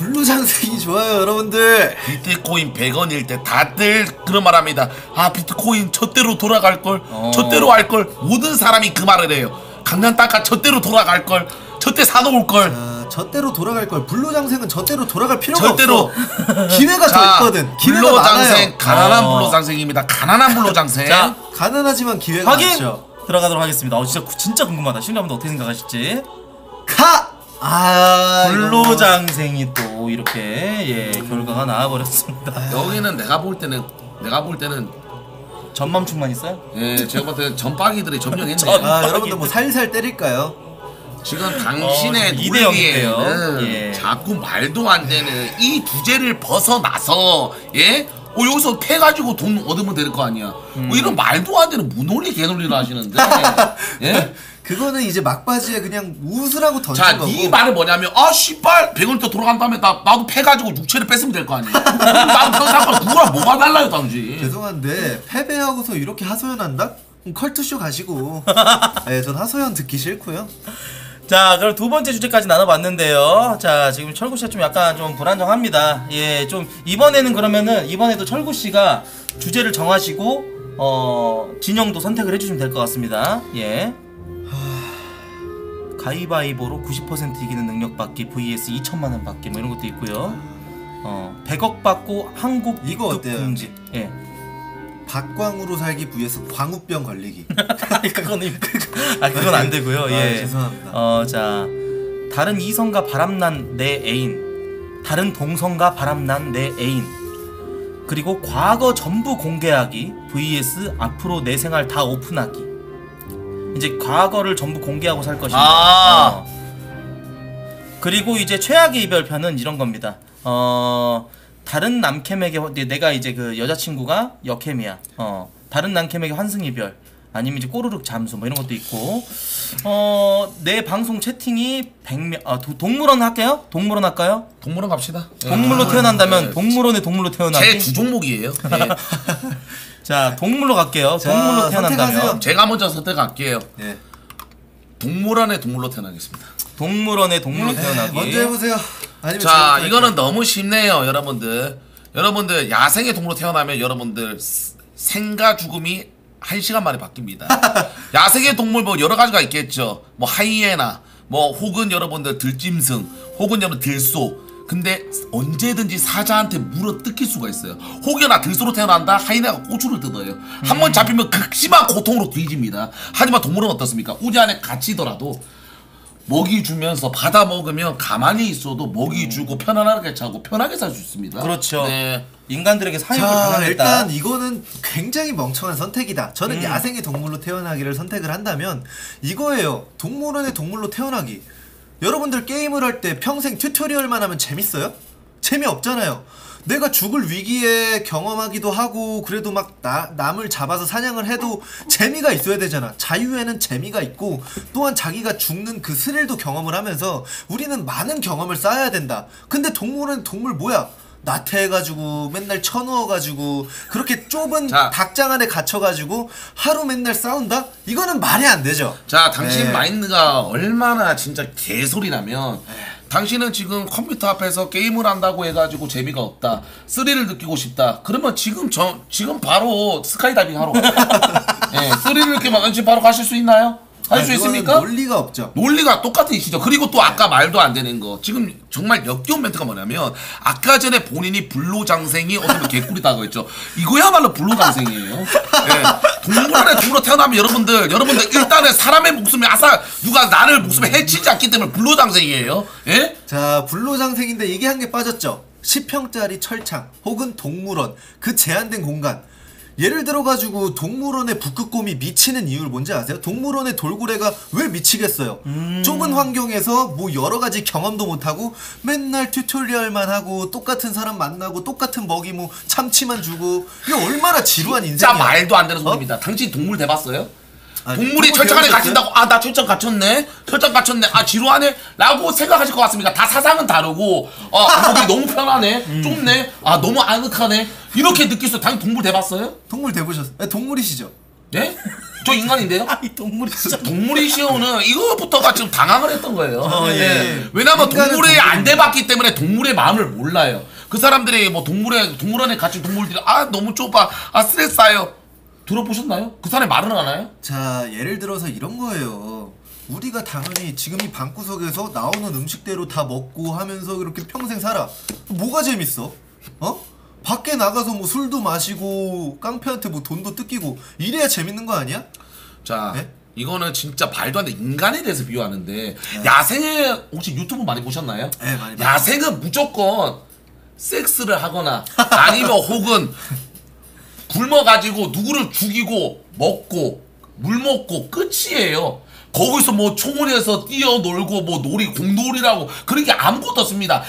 불로장생이 좋아요 여러분들 비트코인 100원일 때 다들 그런 말 합니다. 아, 비트코인 저 때로 돌아갈 걸, 어. 저 때로 할 걸. 모든 사람이 그 말을 해요. 강남 땅값 저 때로 돌아갈 걸, 저때 사놓을 걸. 아, 저 때로 돌아갈 걸 불로장생은 저 때로 돌아갈 필요가 절대로. 없어 (laughs) 기회가 더 있거든 기회가 불로장생, 많아요 가난한 어. 불로장생입니다. 가난한 불로장생. 자, 가난하지만 기회가 확인 많죠 들어가도록 하겠습니다. 어, 진짜 진짜 궁금하다. 시청자분들 어떻게 생각하실지. 가! 아 불로장생이 또 이렇게 예 결과가 나와버렸습니다. 여기는 내가 볼 때는 내가 볼 때는 전맘충만 있어요? 예, 제가 볼 때는 전빠기들이 점령했네. (laughs) 전- 아 여러분들 뭐 살살 때릴까요? 지금 당신의 어, 이대 영인데요. 논리에는 예. 자꾸 말도 안 되는 이 주제를 벗어나서 예? 어, 여기서 패가지고 돈 얻으면 될 거 아니야. 뭐 이런 말도 안 되는 무논리 개논리를 하시는데. (laughs) 예? 그거는 이제 막바지에 그냥 웃으라고 던진 자, 거고 네 말은 뭐냐면, 아, 씨발, 100원 더 돌아간 다음에 나, 나도 패가지고 육체를 뺐으면 될 거 아니야. (laughs) 나도 평상시 그거랑 뭐가 달라요, 당신. 죄송한데 패배하고서 이렇게 하소연한다? 그럼 컬투쇼 가시고 (laughs) 네, 전 하소연 듣기 싫고요 자, 그럼 두 번째 주제까지 나눠봤는데요. 자, 지금 철구 씨가 좀 약간 좀 불안정합니다. 예, 좀 이번에는 그러면은 이번에도 철구 씨가 주제를 정하시고 어 진영도 선택을 해주시면 될 것 같습니다. 예. 가위바위보로 90% 이기는 능력 받기 vs 2천만 원 받기 뭐 이런 것도 있고요. 어 100억 받고 한국 이거 어때요? 금지. 예. 박광으로 살기 vs 광우병 걸리기 (laughs) 그거는 아 그건 안 되고요. 아, 예. 죄송합니다. 어, 자 다른 이성과 바람난 내 애인, 다른 동성과 바람난 내 애인, 그리고 과거 전부 공개하기 vs 앞으로 내 생활 다 오픈하기. 이제 과거를 전부 공개하고 살 것인가. 아. 어. 그리고 이제 최악의 이별편은 이런 겁니다. 어 다른 남캠에게 내가 이제 그 여자친구가 여캠이야. 어 다른 남캠에게 환승 이별. 아니면 이제 꼬르륵 잠수 뭐 이런 것도 있고 어 내 방송 채팅이 100명 아 도- 동물원 할게요? 동물원 할까요? 동물원 갑시다. 동물로 예. 태어난다면 예. 동물원에 동물로 제 태어나기 주종목이에요. 예. (laughs) 자 동물로 갈게요 자, 동물로 태어난다면 선택하세요. 제가 먼저 선택할게요. 예. 동물원의 동물로 태어나겠습니다. 동물원에 동물로 네, 태어나기 먼저 해보세요 아니면 자, 이거는 너무 쉽네요, 여러분들. 여러분들 야생의 동물로 태어나면 여러분들 스- 생과 죽음이 한 시간 만에 바뀝니다. (laughs) 야생의 동물 뭐 여러 가지가 있겠죠. 뭐 하이에나, 뭐 혹은 여러분들 들짐승, 혹은 여러분 들소. 근데 언제든지 사자한테 물어 뜯길 수가 있어요. 혹여나 들소로 태어난다, 하이에나가 고추를 뜯어요. 한 번 잡히면 극심한 고통으로 뒤집니다. 하지만 동물은 어떻습니까? 우리 안에 갇히더라도 먹이 주면서 받아 먹으면 가만히 있어도 먹이 주고 편안하게 자고 편하게 살 수 있습니다. 그렇죠 네. 인간들에게 사육을 자 당하겠다 일단 이거는 굉장히 멍청한 선택이다 저는 음. 야생의 동물로 태어나기를 선택을 한다면 이거예요 동물원의 동물로 태어나기 여러분들 게임을 할 때 평생 튜토리얼만 하면 재밌어요? 재미없잖아요. 내가 죽을 위기에 경험하기도 하고 그래도 막 나, 남을 잡아서 사냥을 해도 재미가 있어야 되잖아. 자유에는 재미가 있고 또한 자기가 죽는 그 스릴도 경험을 하면서 우리는 많은 경험을 쌓아야 된다. 근데 동물은 동물 뭐야 나태해가지고 맨날 쳐누워가지고 그렇게 좁은 자. 닭장 안에 갇혀가지고 하루 맨날 싸운다? 이거는 말이 안 되죠. 자, 당신 네. 마인드가 얼마나 진짜 개소리나면 당신은 지금 컴퓨터 앞에서 게임을 한다고 해가지고 재미가 없다. 스릴을 느끼고 싶다. 그러면 지금 저 지금 바로 스카이다이빙 하러. 예, 스릴을 (laughs) 이렇게 막 지금 바로 가실 수 있나요? 할수 아니, 그거는 있습니까? 논리가 없죠. 논리가 똑같으시죠. 그리고 또 아까 말도 안 되는 거. 지금 정말 역겨운 멘트가 뭐냐면 아까 전에 본인이 불로장생이 어쩌면 개꿀이다고 했죠. 이거야말로 불로장생이에요. 예. 동물원에 동물로 태어나면 여러분들 여러분들 일단은 사람의 목숨이 아사 누가 나를 목숨에 해치지 않기 때문에 불로장생이에요. 예? 자, 불로장생인데 이게 한 개 빠졌죠. 10평짜리 철창 혹은 동물원 그 제한된 공간. 예를 들어가지고 동물원의 북극곰이 미치는 이유를 뭔지 아세요? 동물원의 돌고래가 왜 미치겠어요? 좁은 환경에서 뭐 여러 가지 경험도 못하고 맨날 튜토리얼만 하고 똑같은 사람 만나고 똑같은 먹이 뭐 참치만 주고 이게 얼마나 지루한 인생이야. 말도 안 되는 소리입니다. 당신 동물 대봤어요? 아니, 동물이 동물 철장 안에 배우셨어요? 갇힌다고 아 나 철장 갇혔네 철장 갇혔네 아 지루하네 라고 생각하실 것 같습니다 다 사상은 다르고 아 거기 너무 편하네 (laughs) 음. 좁네 아 너무 아늑하네 이렇게 느낄 수 당연 동물 대봤어요? 동물 대보셨어요? 네, 동물이시죠? 예? 저 인간인데요? (laughs) 아이 동물이 진짜 (laughs) 동물이 시오는 이거부터가 지금 당황을 했던 거예요. 어, 예. 예. 왜냐면 동물에 안. 돼봤기 때문에 동물의 마음을 몰라요. 그 사람들이 뭐 동물에 동물원에 갇힌 동물들이 아 너무 좁아 아 스트레스 쌓여 들어보셨나요? 그 사람이 말은 하나요? 자 예를 들어서 이런 거예요. 우리가 당연히 지금 이 방구석에서 나오는 음식대로 다 먹고 하면서 이렇게 평생 살아. 뭐가 재밌어? 어? 밖에 나가서 뭐 술도 마시고 깡패한테 뭐 돈도 뜯기고 이래야 재밌는 거 아니야? 자 네? 이거는 진짜 말도 안 돼 인간에 대해서 비유하는데 야생에 혹시 유튜브 많이 보셨나요? 네, 많이. 야생은 무조건 섹스를 하거나 아니면 혹은 (laughs) 굶어가지고 누구를 죽이고 먹고 물 먹고 끝이에요. 거기서 뭐 총원에서 뛰어놀고 뭐 놀이 공놀이라고 그런 게 아무것도 없습니다.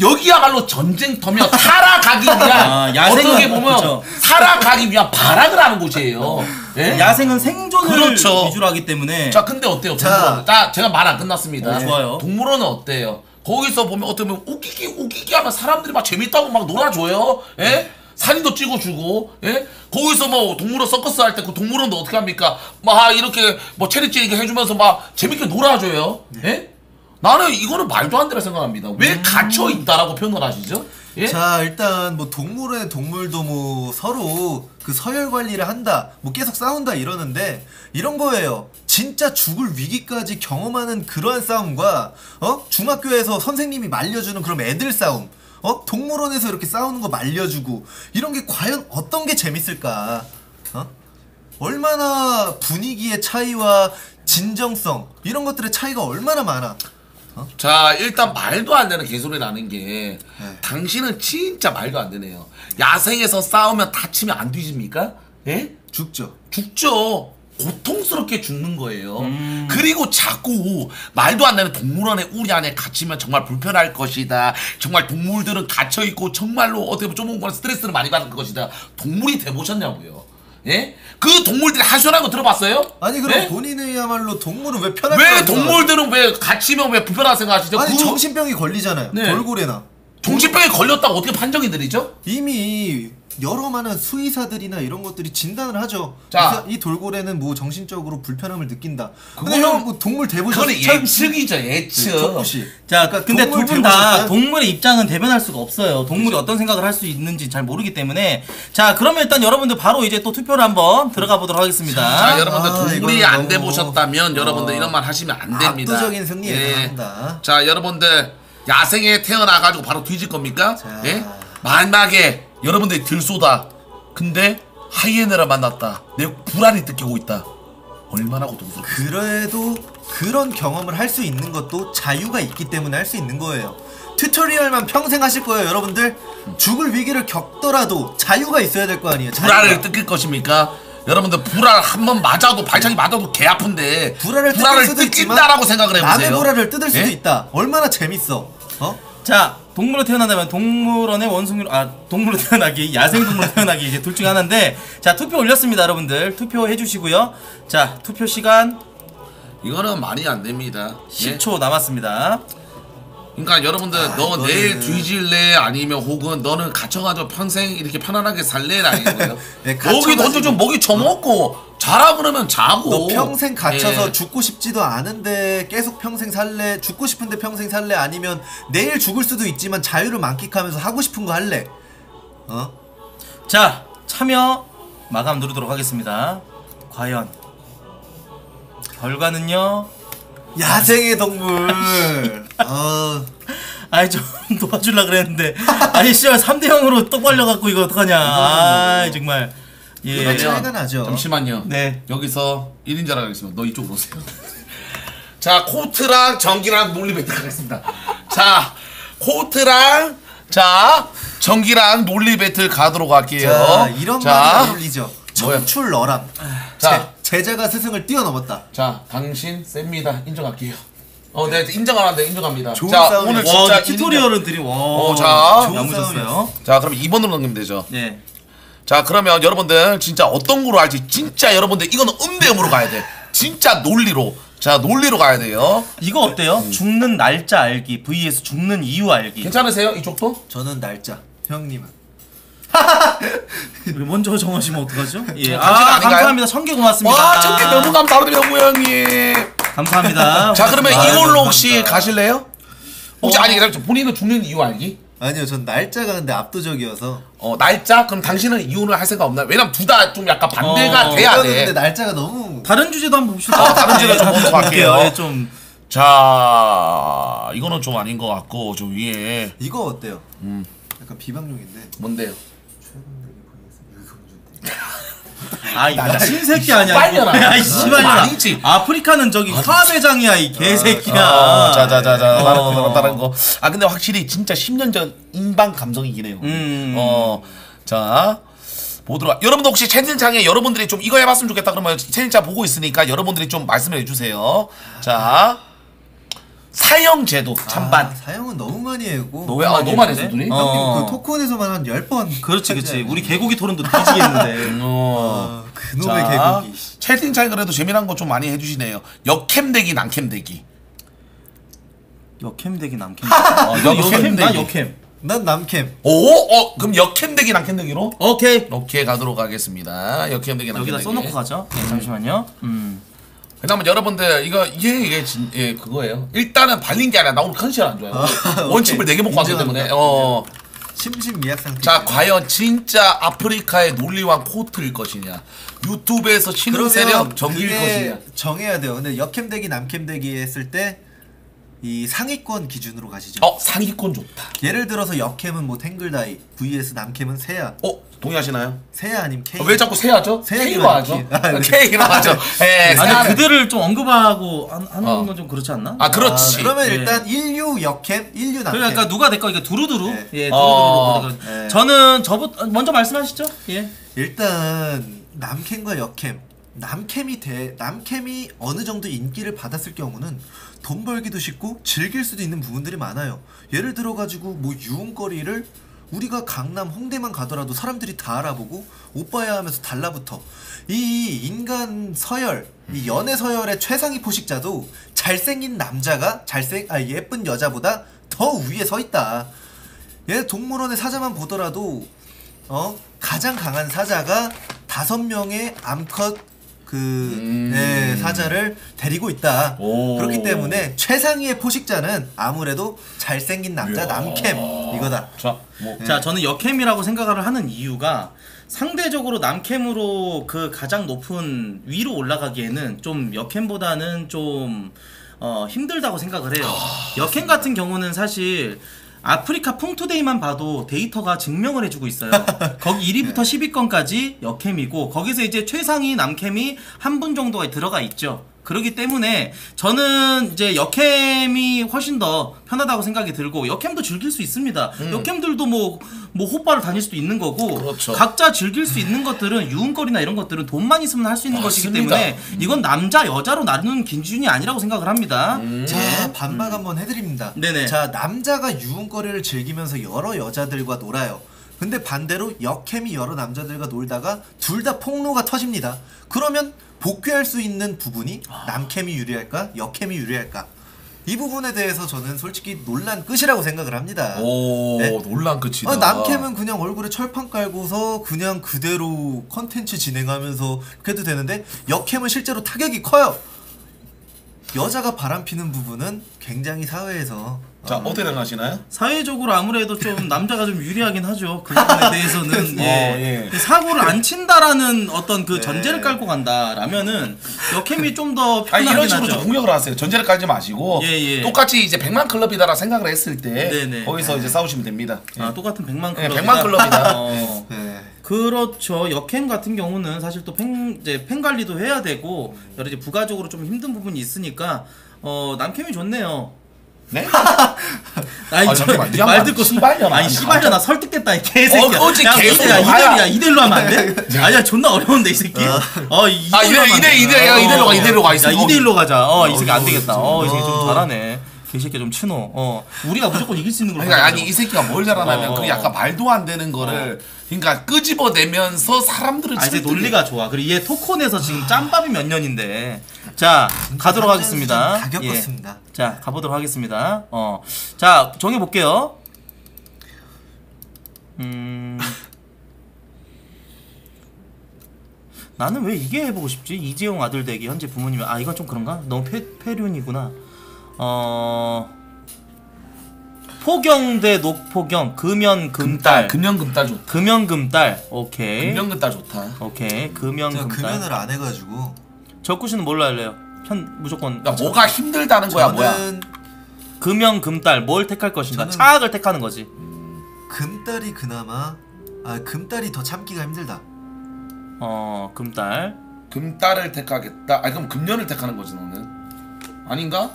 여기야말로 전쟁터며 (laughs) 살아가기 위한 아, 야생은 어떻게 보면 그쵸. 살아가기 위한 발악을 하는 곳이에요. 예? 야생은 생존을 그렇죠. 위주로 하기 때문에 자 근데 어때요? 자. 동물원. 자 제가 말 안 끝났습니다. 어, 좋아요. 동물원은 어때요? 거기서 보면 어떻게 보면 웃기기 웃기기 하면 사람들이 막 재밌다고 막 놀아줘요. 예? 사진도 찍어주고, 예? 거기서 뭐 동물원 서커스 할 때 그 동물원도 어떻게 합니까? 막 이렇게 뭐 체리찌 이렇게 해주면서 막 재밌게 놀아줘요. 예? 나는 이거는 말도 안 되라 생각합니다. 왜 갇혀 있다라고 표현을 하시죠? 예? 자 일단 뭐 동물의 동물도 뭐 서로 그 서열 관리를 한다 뭐 계속 싸운다 이러는데 이런 거예요 진짜 죽을 위기까지 경험하는 그러한 싸움과 어 중학교에서 선생님이 말려주는 그런 애들 싸움 어 동물원에서 이렇게 싸우는 거 말려주고 이런 게 과연 어떤 게 재밌을까 어 얼마나 분위기의 차이와 진정성 이런 것들의 차이가 얼마나 많아 자 일단 말도 안 되는 개소리 나는 게 네. 당신은 진짜 말도 안 되네요. 야생에서 싸우면 다치면 안 뒤집니까? 예? 죽죠 죽죠. 고통스럽게 죽는 거예요. 그리고 자꾸 말도 안 되는 동물원에 우리 안에 갇히면 정말 불편할 것이다. 정말 동물들은 갇혀 있고 정말로 어떻게 보면 좁은 거는 스트레스를 많이 받을 것이다. 동물이 돼 보셨냐고요. 예? 그 동물들이 하소연한 거 들어봤어요? 아니 그럼 예? 본인이야말로 동물은 왜 편할 왜 동물들은 왜 갇히면 왜 불편하다 생각하시죠? 아니 그 정신병이 걸리잖아요. 네. 돌고래나 정신병에 걸렸다고 어떻게 판정이 내리죠? 이미 여러 많은 수의사들이나 이런 것들이 진단을 하죠. 자. 이, 이 돌고래는 뭐 정신적으로 불편함을 느낀다. 근데 그거는- 형뭐 동물? 그거는 예측이죠 예측. 척구 씨. 자, 그러니까 근데 동물 두분다 대보셨어요? 동물의 입장은 대변할 수가 없어요. 동물이 어떤 생각을 할 수 있는지 잘 모르기 때문에. 자, 그러면 일단 여러분들 바로 이제 또 투표를 한번 들어가 보도록 하겠습니다. 자, 여러분들 아, 동물이 안돼 너무- 보셨다면 여러분들 어. 이런 말 하시면 안 됩니다. 압도적인 승리에 예. 자, 여러분들 야생에 태어나 가지고 바로 뒤질 겁니까? 자. 예? 만약에 여러분들이 들쏘다. 근데 하이에나를 만났다. 내 불안이 느끼고 있다. 얼마나 고통스럽겠어. 그래도 그런 경험을 할 수 있는 것도 자유가 있기 때문에 할 수 있는 거예요. 튜토리얼만 평생 하실 거예요, 여러분들. 죽을 위기를 겪더라도 자유가 있어야 될 거 아니에요. 자유가. 불안을 뜯길 것입니까? 여러분들 불알 한번 맞아도 발차기 맞아도 개 아픈데 불화를 있지만 뜯긴다라고 생각을 해보세요. 남의 불화를 뜯을 수도 예? 있다. 얼마나 재밌어. 어? 자, 동물로 태어난다면 동물원의 원숭이로 아, 동물로 태어나기, 야생 동물로 태어나기 이제 둘 중에 하나인데 자, 투표 올렸습니다, 여러분들. 투표해 주시고요. 자, 투표 시간 이거는 말이 안 됩니다. 예? 10초 남았습니다. 그러니까 여러분들 너 이거는- 내일 뒤질래 아니면 혹은 너는 갇혀가지고 평생 이렇게 편안하게 살래라는 거예요. (laughs) 네, 먹이 갇혀가지고- 던져주면 먹이 처먹고 자라 그러면 자고. 너 평생 갇혀서 예. 죽고 싶지도 않은데 계속 평생 살래? 죽고 싶은데 평생 살래? 아니면 내일 죽을 수도 있지만 자유를 만끽하면서 하고 싶은 거 할래? 어? 자, 참여 마감 누르도록 하겠습니다. 과연 결과는요? 야생의 동물. (laughs) 어, 아이 좀 (laughs) 도와주려 그랬는데 아니 씨발 3대 0으로 떡 발려 갖고 이거 어떡하냐 아 정말 예 이거 차이가 나죠. 잠시만요. 네. 여기서 1인자라 하겠습니다. 너 이쪽으로 오세요. (laughs) 자, 코트랑 전기랑 논리 배틀 하겠습니다. 자, 코트랑 자, 전기랑 논리 배틀 가도록 할게요. 자, 이런 자, 말이 어울리죠. 뭐야? 청출너람. 자. 제, 제자가 스승을 뛰어넘었다. 자, 당신 셉니다. 인정할게요. 어, 네, 인정하는데 인정합니다. 좋은 자, 싸움이네. 오늘 와 진짜 튜토리얼은 드림 와 어, 자. 좋은 좋았어요 자, 그럼 2번으로 넘기면 되죠. 네 자, 그러면 여러분들 진짜 어떤 거로 할지 진짜 여러분들 이거는 음대음으로 가야 돼. 진짜 논리로. 자, 논리로 가야 돼요. 이거 어때요? 죽는 날짜 알기 vs 죽는 이유 알기 괜찮으세요? 이쪽도? 저는 날짜. 형님은. (laughs) 왜 먼저 정하시면 어떡하죠? 예. 저 아, 아닌가요? 감사합니다. 천개 고맙습니다. 와, 천개 너무 감사합니다, 무 형님. 감사합니다. (laughs) 자, 그러면 고맙습니다. 이걸로 혹시 감사합니다. 가실래요? 혹시 어. 아니, 그럼 본인은 죽는 이유 알기? 아니요, 전 날짜가 근데 압도적이어서. 어, 날짜? 그럼 당신은 이혼을 할 생각 없나요? 왜냐면 둘 다 좀 약간 반대가 어, 돼야 근데 돼. 날짜가 너무 다른 주제도 한번 봅시다. 어, 다른 주제로 좀 (laughs) 먼저 갈게요. 예, 좀 자, 이거는 좀 아닌 것 같고, 저 위에. 이거 어때요? 음. 약간 비방용인데. 뭔데요? (laughs) 아, 이 미친 새끼 아니야. 씨발년아. 이거. 야, 이 씨발년아. 아니지. 아프리카는 저기 화배장이야, 이 개새끼야. 어, 자자자자 어. 다른 거 다른 거. 아 근데 확실히 진짜 10년 전 인방 감성이긴 해요. 음. 어, 자 보도록. 하- 여러분도 혹시 채팅창에 여러분들이 좀 이거 해봤으면 좋겠다 그러면 채팅창 보고 있으니까 여러분들이 좀 말씀을 해주세요. 자 사형 제도 찬반. 아, 사용은 너무 많이 하고. 너무 왜? 아, 많이 너무 많이? 했어, 눈이? 어. 그 토크온에서만 한 10번. (laughs) 그렇지, 그렇지. 우리 개고기 토론도 뒤지겠는데. (laughs) 어. 아, 그놈의 자, 개고기. 씨. 채팅창에 그래도 재미난 거 좀 많이 해주시네요. 역캠 대기 남캠 대기. 역캠 대기 남캠. 어, 역캠, 대기. 역캠. 난 남캠. 오, 어 그럼 역캠 대기 남캠 대기로? 오케이. 오케이 가도록 하겠습니다. 역캠 대기 남캠 여기다 대기. 써놓고 가죠. 예, 잠시만요. 음. 왜냐면 여러분들 이거 이게 이게 진, 예 그거예요. 일단은 발린 게 아니라 나 오늘 컨디션 안 좋아요. 원칩을 오케이. 4개 먹고 왔기. 때문에. 어. 심신미약 상태. 자 과연 진짜 아프리카의 논리왕 코트일 것이냐 유튜브에서 신흥 세력 그게 것이냐 정해야 돼요. 근데 역캠 대기 남캠 대기 했을 때 이 상위권 기준으로 가시죠. 어 상위권 좋다 예를 들어서 역캠은 뭐 탱글다이, vs 남캠은 세야. 어 동의하시나요? 세야 아니면 K. 어, 왜 자꾸 세하죠? 세하기만 K로 하죠 K. 아, 네. (laughs) K로 하죠 예, 아니 세하는- 그들을 좀 언급하고 한- 하는 어. 건좀 그렇지 않나? 아 그렇지 그러면 예. 일단 인류 역캠, 인류 남캠. 그러니까 누가 될까 이게 두루두루 네. 예 어. 두루두루 네. 저는 저부터 먼저 말씀하시죠 예 일단 남캠과 역캠 남캠이 대 남캠이 어느 정도 인기를 받았을 경우는 돈 벌기도 쉽고 즐길 수도 있는 부분들이 많아요. 예를 들어 가지고 뭐 유흥거리를 우리가 강남 홍대만 가더라도 사람들이 다 알아보고 오빠야 하면서 달라붙어. 이 인간 서열, 이 연애 서열의 최상위 포식자도 잘생긴 남자가 잘생 아 예쁜 여자보다 더 위에 서 있다. 얘 동물원의 사자만 보더라도 어 가장 강한 사자가 다섯 명의 암컷 그 음. 네, 사자를 데리고 있다. 오. 그렇기 때문에 최상위의 포식자는 아무래도 잘생긴 남자 이야. 남캠 이거다. 자, 뭐 자, 저는 역캠이라고 생각을 하는 이유가 상대적으로 남캠으로 그 가장 높은 위로 올라가기에는 좀 역캠보다는 좀 어, 힘들다고 생각을 해요. 역캠 같은 경우는 사실 아프리카 풍투데이만 봐도 데이터가 증명을 해주고 있어요. (laughs) 거기 1위부터 10위권까지 역캠이고 거기서 이제 최상위 남캠이 한 분 정도가 들어가 있죠. 그렇기 때문에 저는 이제 역캠이 훨씬 더 편하다고 생각이 들고 역캠도 즐길 수 있습니다. 역캠들도 뭐뭐 호빠를 다닐 수도 있는 거고 그렇죠. 각자 즐길 수 있는 것들은 유흥거리나 이런 것들은 돈만 있으면 할 수 있는 것이기 맞습니다. 때문에 이건 남자 여자로 나누는 기준이 아니라고 생각을 합니다. 자 반박 한번 해드립니다. 네네. 자 남자가 유흥거리를 즐기면서 여러 여자들과 놀아요. 근데 반대로 역캠이 여러 남자들과 놀다가 둘 다 폭로가 터집니다. 그러면 복귀할 수 있는 부분이 남캠이 유리할까, 역캠이 유리할까? 이 부분에 대해서 저는 솔직히 논란 끝이라고 생각을 합니다. 오 네? 논란 끝이다. 아, 남캠은 그냥 얼굴에 철판 깔고서 그냥 그대로 컨텐츠 진행하면서 해도 되는데 역캠은 실제로 타격이 커요. 여자가 바람피는 부분은 굉장히 사회에서 자 어 떻게 생각하시나요? 사회적으로 아무래도 좀 남자가 좀 유리하긴 하죠. 그 부분에 대해서는 (laughs) 어, 예. 예. 사고를 안 친다라는 어떤 그 네. 전제를 깔고 간다라면은 역캠이 좀더아 편하긴 이런 식으로 하죠. 좀 공격을 하세요. 전제를 깔지 마시고 예, 예. 똑같이 이제 100만 클럽이다라 생각을 했을 때 네네. 거기서 이제 싸우시면 됩니다. 예. 아, 똑같은 100만 예, 클럽이다. 100만 클럽이다. (laughs) 어. 네. 그렇죠. 역캠 같은 경우는 사실 또팬 이제 팬 관리도 해야 되고 여러 이제 부가적으로 좀 힘든 부분이 있으니까 어 남캠이 좋네요. 네? (laughs) 아니, 아, 저 잠깐만, 이말 양반 듣고 씨발년아. 아니 씨발년아 설득됐다 이 개새끼야. 어, 야, 계속 야. 이대로야 이대로 하면 안 돼? (laughs) 아니야 존나 어려운데 이 새끼. 어 이- 아, 이대로 하면 안 이대- 돼. 이대- 이대- 이대로 가, 이대로 가, 이야 새끼. 2대 1로 가자. 어이 새끼 안 어, 되겠다. 좀, 어이 새끼 좀 어. 잘하네. 개새끼 좀 치노. 어 우리가 무조건 이길 수 있는 걸. 그러니까. 아니 이 새끼가 뭘 잘하냐면 어. 그 약간 말도 안 되는 거를 그러니까 끄집어내면서 사람들을 아 이제. 논리가 좋아. 그리고 얘 토콘에서 지금 짬밥이 몇 년인데. 자 가도록 하겠습니다. 다 예. 겪었습니다. 자 가보도록 하겠습니다. 어, 자 정해 볼게요. 음, 나는 왜 이게 해보고 싶지? 이재용 아들 댁이 현재 부모님이 아 이건 좀 그런가? 너무 폐, 폐륜이구나. 어 포경대 녹포경 금연 금달 금연 금달 좋다. 금연 금달 오케이 금연 금달 좋다. 오케이 금연 제가 금달 금연을 안 해가지고 적구씨는 뭘로 할래요? 편 무조건 야 뭐가 힘들다는 거야 뭐야? 저는 금연 금달 뭘 택할 것인가? 저는- 차악을 택하는 거지. 금달이 그나마 아 금달이 더 참기가 힘들다. 어 금달 금달을 택하겠다. 아 그럼 금연을 택하는 거지 너는. 아닌가?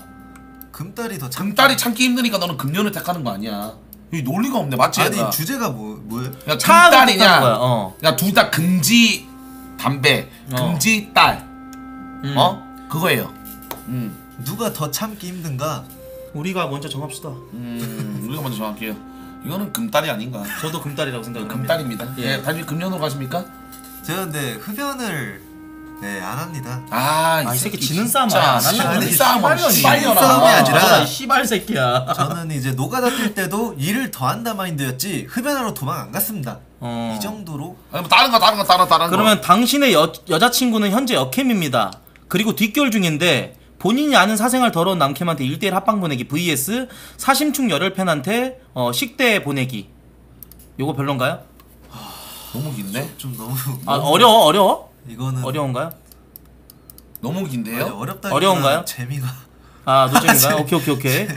금달이 더 참. 금달이 참기 힘드니까 너는 금연을 택하는 거 아니야. 이 논리가 없네 맞지? 아니 얘들아? 주제가 뭐 뭐예요? 야 차악을 택하는 금달이냐? 거야. 어. 야둘 다 금지 담배, 어. 금지 딸. 음. 어? 그거예요. 음. 누가 더 참기 힘든가? 우리가 먼저 정합시다. 음. 우리가 먼저 정할게요. 이거는 금달이 아닌가? 저도 금달이라고 생각을 합니다. 금달입니다. 예. 예. 다시 금연으로 가십니까? 제가 근데 흡연을 네, 안 합니다. 아, 아, 이 새끼 지는 싸움 안 씨발년이. 씨발년아. 싸움이 아니라 이 씨발 새끼야. 저는 이제 노가다 뛸 때도 일을 더 한다 마인드였지 흡연하러 도망 안 갔습니다. 어. 이 정도로 아니 뭐 다른 거 다른 거 다른 다른 그러면 당신의 여, 여자친구는 현재 여캠입니다. 그리고 뒷결 중인데 본인이 아는 사생활 더러운 남캠한테 1대1 합방 보내기 vs 사심충 열혈팬한테 어, 식대 보내기. 요거 별론가요? 거 너무 긴데? 좀 너무 아 어려워 어려워? 이거는 어려운가요? 너무 아니, 긴데요? 어렵다. 어려운가요? 재미가 아 노잼인가요? (laughs) 오케이 오케이 오케이.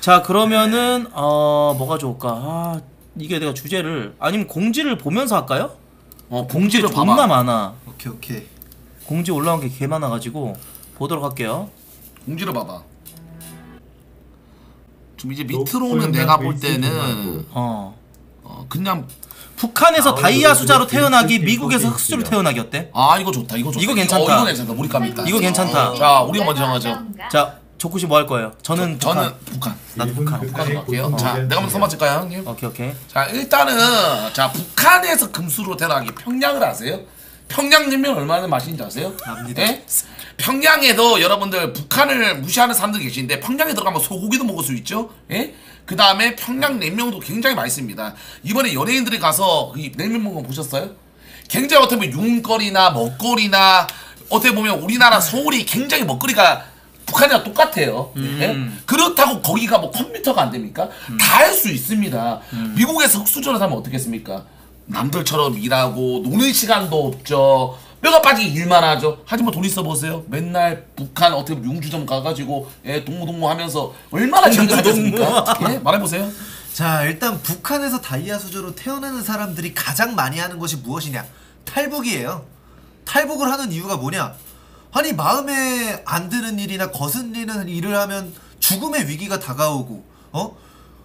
자 그러면은 어 뭐가 좋을까? 아 이게 내가 주제를 아니면 공지를 보면서 할까요? 어, 공지 공지 를 존나 봐봐. 많아. 오케이 오케이. 공지 올라온 게 개 많아가지고 보도록 할게요. 공지를 봐봐. 좀 이제 밑으로는 내가 볼 때는 어. 어, 그냥 북한에서 아, 다이아 수자로 되게 태어나기, 재밌게 미국에서 있어요. 흑수로 태어나기 어때? 아 이거 좋다 이거 좋다 이거 괜찮다. 어, 이거 괜찮다 몰입감 있다. 이거 괜찮다. 자 우리가 먼저 정하죠. 자, 조쿠씨 뭐 할 거예요? 저는 저는 북한. 북한. 나도 북한. 북한으로 갈게요. 자 내가 먼저 맞을까요 형님? 오케이 오케이. 자 일단은 자 북한에서 금수로 태어나기 평양을 아세요? 평양냉면 얼마나 맛있는지 아세요? 압니다. 예? 평양에도 여러분들 북한을 무시하는 사람들 계신데 평양에 들어가면 소고기도 먹을 수 있죠. 예? 그 다음에 평양 냉면도 굉장히 맛있습니다. 이번에 연예인들이 가서 이 냉면 먹은 거 보셨어요? 굉장히 어떻게 보면 윤거리나 먹거리나 어떻게 보면 우리나라 서울이 굉장히 먹거리가 북한이랑 똑같아요. 예? 그렇다고 거기가 뭐 컴퓨터가 안 됩니까? 다할 수 있습니다. 미국에서 흑수저를 사면 어떻게 했습니까? 남들처럼 일하고 노는 시간도 없죠. 뼈가 빠지게 일만 하죠. 하지만 돈 있어 보세요. 맨날 북한 어떻게 융주점 가가지고 예, 동무동무 하면서 얼마나 재밌게 살겠습니까? 예? 말해보세요. 자 일단 북한에서 다이아 수저로 태어나는 사람들이 가장 많이 하는 것이 무엇이냐? 탈북이에요. 탈북을 하는 이유가 뭐냐? 아니 마음에 안 드는 일이나 거슬리는 일을 하면 죽음의 위기가 다가오고 어?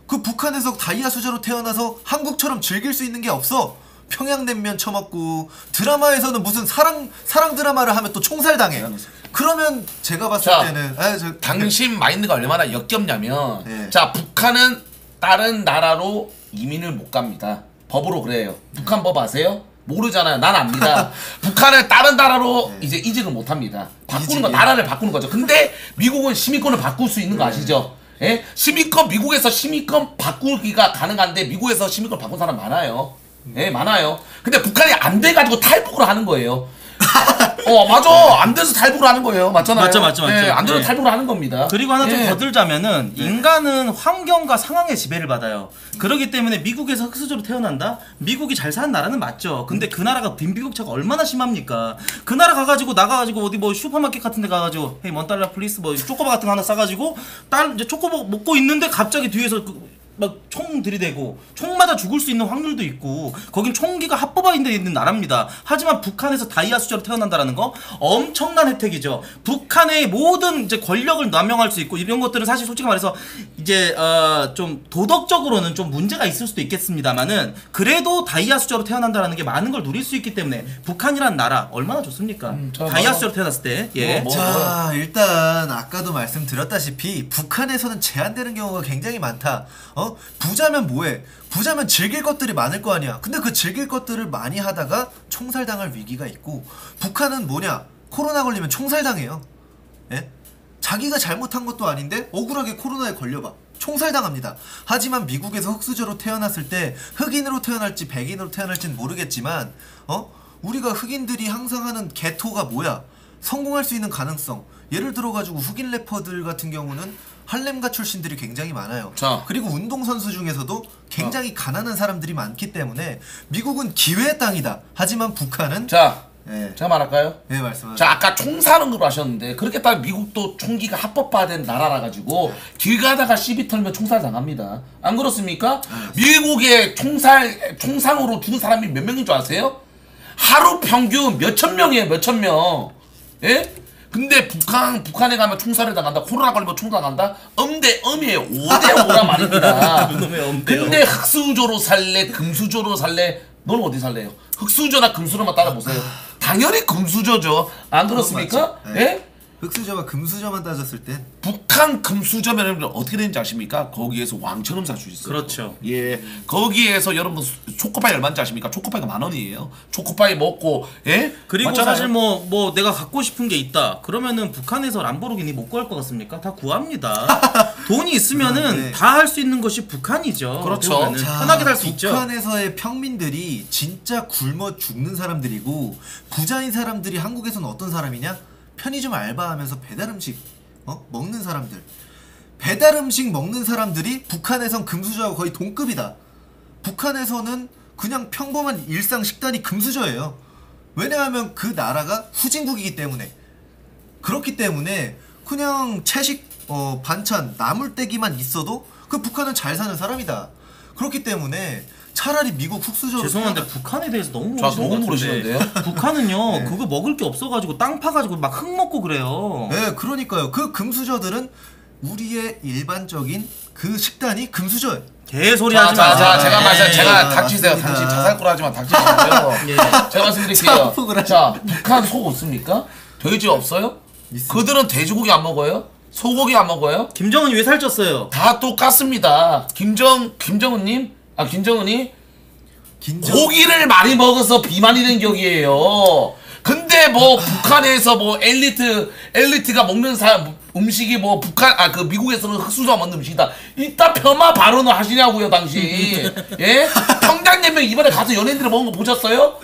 그 북한에서 다이아 수저로 태어나서 한국처럼 즐길 수 있는 게 없어. 평양냉면 처먹고 드라마에서는 무슨 사랑 사랑 드라마를 하면 또 총살당해. 그러면 제가 봤을 자, 때는 아, 저, 당신 마인드가 얼마나 역겹냐면 네. 자 북한은 다른 나라로 이민을 못 갑니다 법으로 그래요 북한 법 아세요? 모르잖아요 난 압니다 (laughs) 북한은 다른 나라로 이제 이직을 못 합니다 바꾸는 거? 나라를 바꾸는 거죠 근데 미국은 시민권을 바꿀 수 있는 거 아시죠? 예? 시민권 미국에서 시민권 바꾸기가 가능한데 미국에서 시민권 바꾼 사람 많아요 예 많아요 근데 북한이 안 돼가지고 탈북을 하는 거예요 (laughs) 어 맞아 안 돼서 탈북을 하는 거예요 맞잖아요 맞죠, 맞죠, 맞죠. 예, 안 돼서 예. 탈북을 하는 겁니다 그리고 하나 좀 예. 더 들자면은 인간은 환경과 상황의 지배를 받아요. 그렇기 때문에 미국에서 흙수저로 태어난다? 미국이 잘 사는 나라는 맞죠. 근데 그 나라가 빈부격차가 얼마나 심합니까? 그 나라 가가지고 나가가지고 어디 뭐 슈퍼마켓 같은 데 가가지고 hey one dollar please 뭐 초코바 같은 거 하나 싸가지고 딸 이제 초코바 먹고 있는데 갑자기 뒤에서 그 막 총 들이대고 총 맞아 죽을 수 있는 확률도 있고 거긴 총기가 합법화돼 있는 나라입니다. 하지만 북한에서 다이아 수저로 태어난다라는 거 엄청난 혜택이죠. 북한의 모든 이제 권력을 남용할 수 있고 이런 것들은 사실 솔직히 말해서 이제 어, 좀 도덕적으로는 좀 문제가 있을 수도 있겠습니다만은 그래도 다이아 수저로 태어난다라는 게 많은 걸 누릴 수 있기 때문에 북한이란 나라 얼마나 좋습니까? 저 다이아 뭐- 수저로 태어났을 때 예. 뭐- 자 일단 아까도 말씀드렸다시피 북한에서는 제한되는 경우가 굉장히 많다 어 부자면 뭐해? 부자면 즐길 것들이 많을 거 아니야. 근데 그 즐길 것들을 많이 하다가 총살당할 위기가 있고 북한은 뭐냐? 코로나 걸리면 총살당해요. 예? 자기가 잘못한 것도 아닌데 억울하게 코로나에 걸려봐. 총살당합니다. 하지만 미국에서 흑수저로 태어났을 때 흑인으로 태어날지 백인으로 태어날지는 모르겠지만 어? 우리가 흑인들이 항상 하는 개토가 뭐야? 성공할 수 있는 가능성. 예를 들어 가지고 흑인 래퍼들 같은 경우는 할렘가 출신들이 굉장히 많아요. 자. 그리고 운동 선수 중에서도 굉장히 가난한 사람들이 많기 때문에 미국은 기회의 땅이다. 하지만 북한은 자, 예. 제가 말할까요? 네, 말씀하세요. 자 아까 총 사는 걸로 하셨는데 그렇게 따면 미국도 총기가 합법화된 나라라 가지고 길 가다가 시비 털면 총살 당합니다. 안 그렇습니까? 미국의 총살 총상으로 죽은 사람이 몇 명인 줄 아세요? 하루 평균 몇천 명이에요, 몇천 명. 예? 근데 북한 북한에 가면 총살을 당한다. 코로나 걸리면 총 당한다. 엄대 엄이에요. 5대 5란 말입니다. (laughs) 그놈의 엄대요. 근데 흑수저로 살래, 금수저로 살래? 넌 어디 살래요? 흑수저나 금수저만 따라 보세요. 당연히 금수저죠. 안 그렇습니까? 네. 예? 흑수저와 금수저만 따졌을 땐 북한 금수저면 어떻게 되는지 아십니까? 거기에서 왕처럼 살 수 있어요. 그렇죠. 예. 거기에서 여러분 초코파이 얼마인지 아십니까? 초코파이가 만 원이에요. 초코파이 먹고 예? 그리고 맞잖아요. 사실 뭐뭐 내가 갖고 싶은 게 있다. 그러면은 북한에서 람보르기니 못 구할 것 같습니까? 다 구합니다. (laughs) 돈이 있으면은 네. 다할 수 있는 것이 북한이죠. 그렇죠. 자, 편하게 살 수 있죠. 북한에서의 평민들이 진짜 굶어 죽는 사람들이고 부자인 사람들이 한국에서는 어떤 사람이냐? 편의점 알바하면서 배달 음식 어? 먹는 사람들. 배달 음식 먹는 사람들이 북한에선 금수저하고 거의 동급이다. 북한에서는 그냥 평범한 일상 식단이 금수저예요. 왜냐하면 그 나라가 후진국이기 때문에. 그렇기 때문에 그냥 채식 어, 반찬 나물떼기만 있어도 그 북한은 잘 사는 사람이다. 그렇기 때문에 차라리 미국 흑수저 죄송한데 북한에 대해서 너무 자, 모르시는 너무. 모르시는데요? (laughs) 북한은요 네. 그거 먹을 게 없어가지고 땅 파가지고 막 흙 먹고 그래요. 네, 그러니까요. 그 금수저들은 우리의 일반적인 그 식단이 금수저예요. 개소리 자, 하지 자, 마세요. 자, 제가 네. 말씀, 제가 아, 닥치세요. 당신 자살골 하지만 닥치세요. (laughs) 예. 제가 말씀드릴게요. 자, 북한 속 없습니까? 돼지 없어요? 있습니다. 그들은 돼지고기 안 먹어요? 소고기 안 먹어요? 김정은이 왜 살쪘어요? 다 똑같습니다. 김정 김정은님, 아 김정은이 긴장. 고기를 많이 먹어서 비만이 된 격이에요. 근데 뭐 북한에서 뭐 엘리트 엘리트가 먹는 사 음식이 뭐 북한 아 그 미국에서는 흑수저 먹는 음식이다. 이따 폄하 발언을 하시냐고요, 당신. (laughs) 예? 평양냉면 이번에 가서 연예인들이 먹은 거 보셨어요?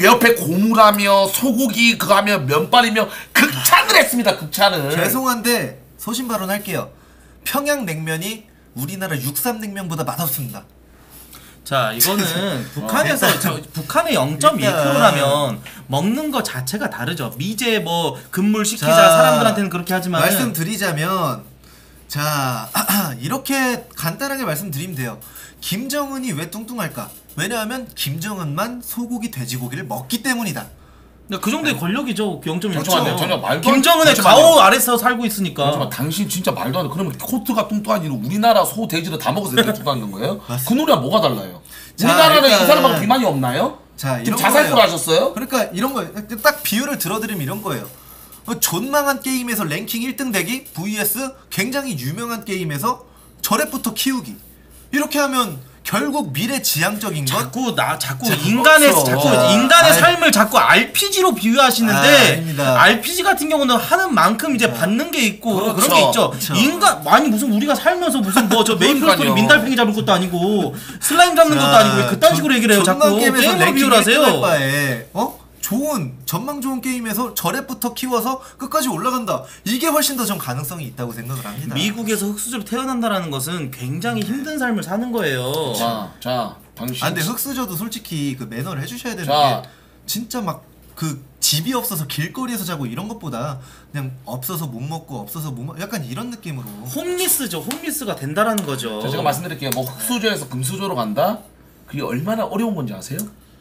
옆에 고무라며 소고기 그거 하며 면발이며 극찬을 했습니다. 극찬을. 죄송한데 소신 발언할게요. 평양 냉면이 우리나라 육삼 냉면보다 맛없습니다. 자 이거는 (laughs) 북한에서 일단- 저, 북한의 0.1%라면 먹는 거 자체가 다르죠. 미제 뭐 금물 시키자 자, 사람들한테는 그렇게 하지만 말씀드리자면 자 (clears throat) 이렇게 간단하게 말씀드리면 돼요. 김정은이 왜 뚱뚱할까? 왜냐하면 김정은만 소고기 돼지고기를 먹기 때문이다. 그 정도의 권력이죠. 0.1%. 잠시만요. 전혀 말도 안- 김정은의 잠시만요. 가오 아래서 살고 있으니까. 당신 진짜 말도 안 돼. 그러면 코트가 뚱뚱한 이유 우리나라 소 돼지를 다 먹어서 이렇게 뚱뚱한 거예요? (laughs) 그 노래와 뭐가 달라요? 자, 우리나라는 일단- 이 사람하고 비만이 없나요? 자 지금 이런 거예요. 하셨어요? 그러니까 이런 거예요. 딱 비유를 들어드리면 이런 거예요. 어, 좆망한 게임에서 랭킹 1등 되기 vs 굉장히 유명한 게임에서 저렙부터 키우기 이렇게 하면 결국 미래 지향적인 건 자꾸 나 자꾸 자, 인간의 없어. 자꾸 자, 인간의 아이. 삶을 자꾸 RPG로 아, 비유하시는데 아닙니다. RPG 같은 경우는 하는 만큼 이제 받는 게 있고 그런 그렇죠. 게 있죠. 그렇죠. 인간 아니 무슨 우리가 살면서 무슨 뭐저 스토리 그러니까요. 민달팽이 잡을 것도 아니고 슬라임 잡는 것도 자, 아니고 왜 그딴 식으로 얘기를 해요. 자꾸 게임에서 게임으로 랭킹 비유를 1등 할 하세요. 바에 어? 좋은 전망 좋은 게임에서 저랩부터 키워서 끝까지 올라간다. 이게 훨씬 더 전 가능성이 있다고 생각을 합니다. 미국에서 흑수저로 태어난다라는 것은 굉장히 힘든 삶을 사는 거예요. 자, 자, 당신. 아 근데 흑수저도 솔직히 그 매너를 해주셔야 되는 자. 게 진짜 막 그 집이 없어서 길거리에서 자고 이런 것보다 그냥 없어서 못 먹고 없어서 못 먹 약간 이런 느낌으로 홈리스죠. 홈리스가 된다라는 거죠. 자, 제가 말씀드릴게요. 뭐 흑수저에서 금수저로 간다? 그게 얼마나 어려운 건지 아세요?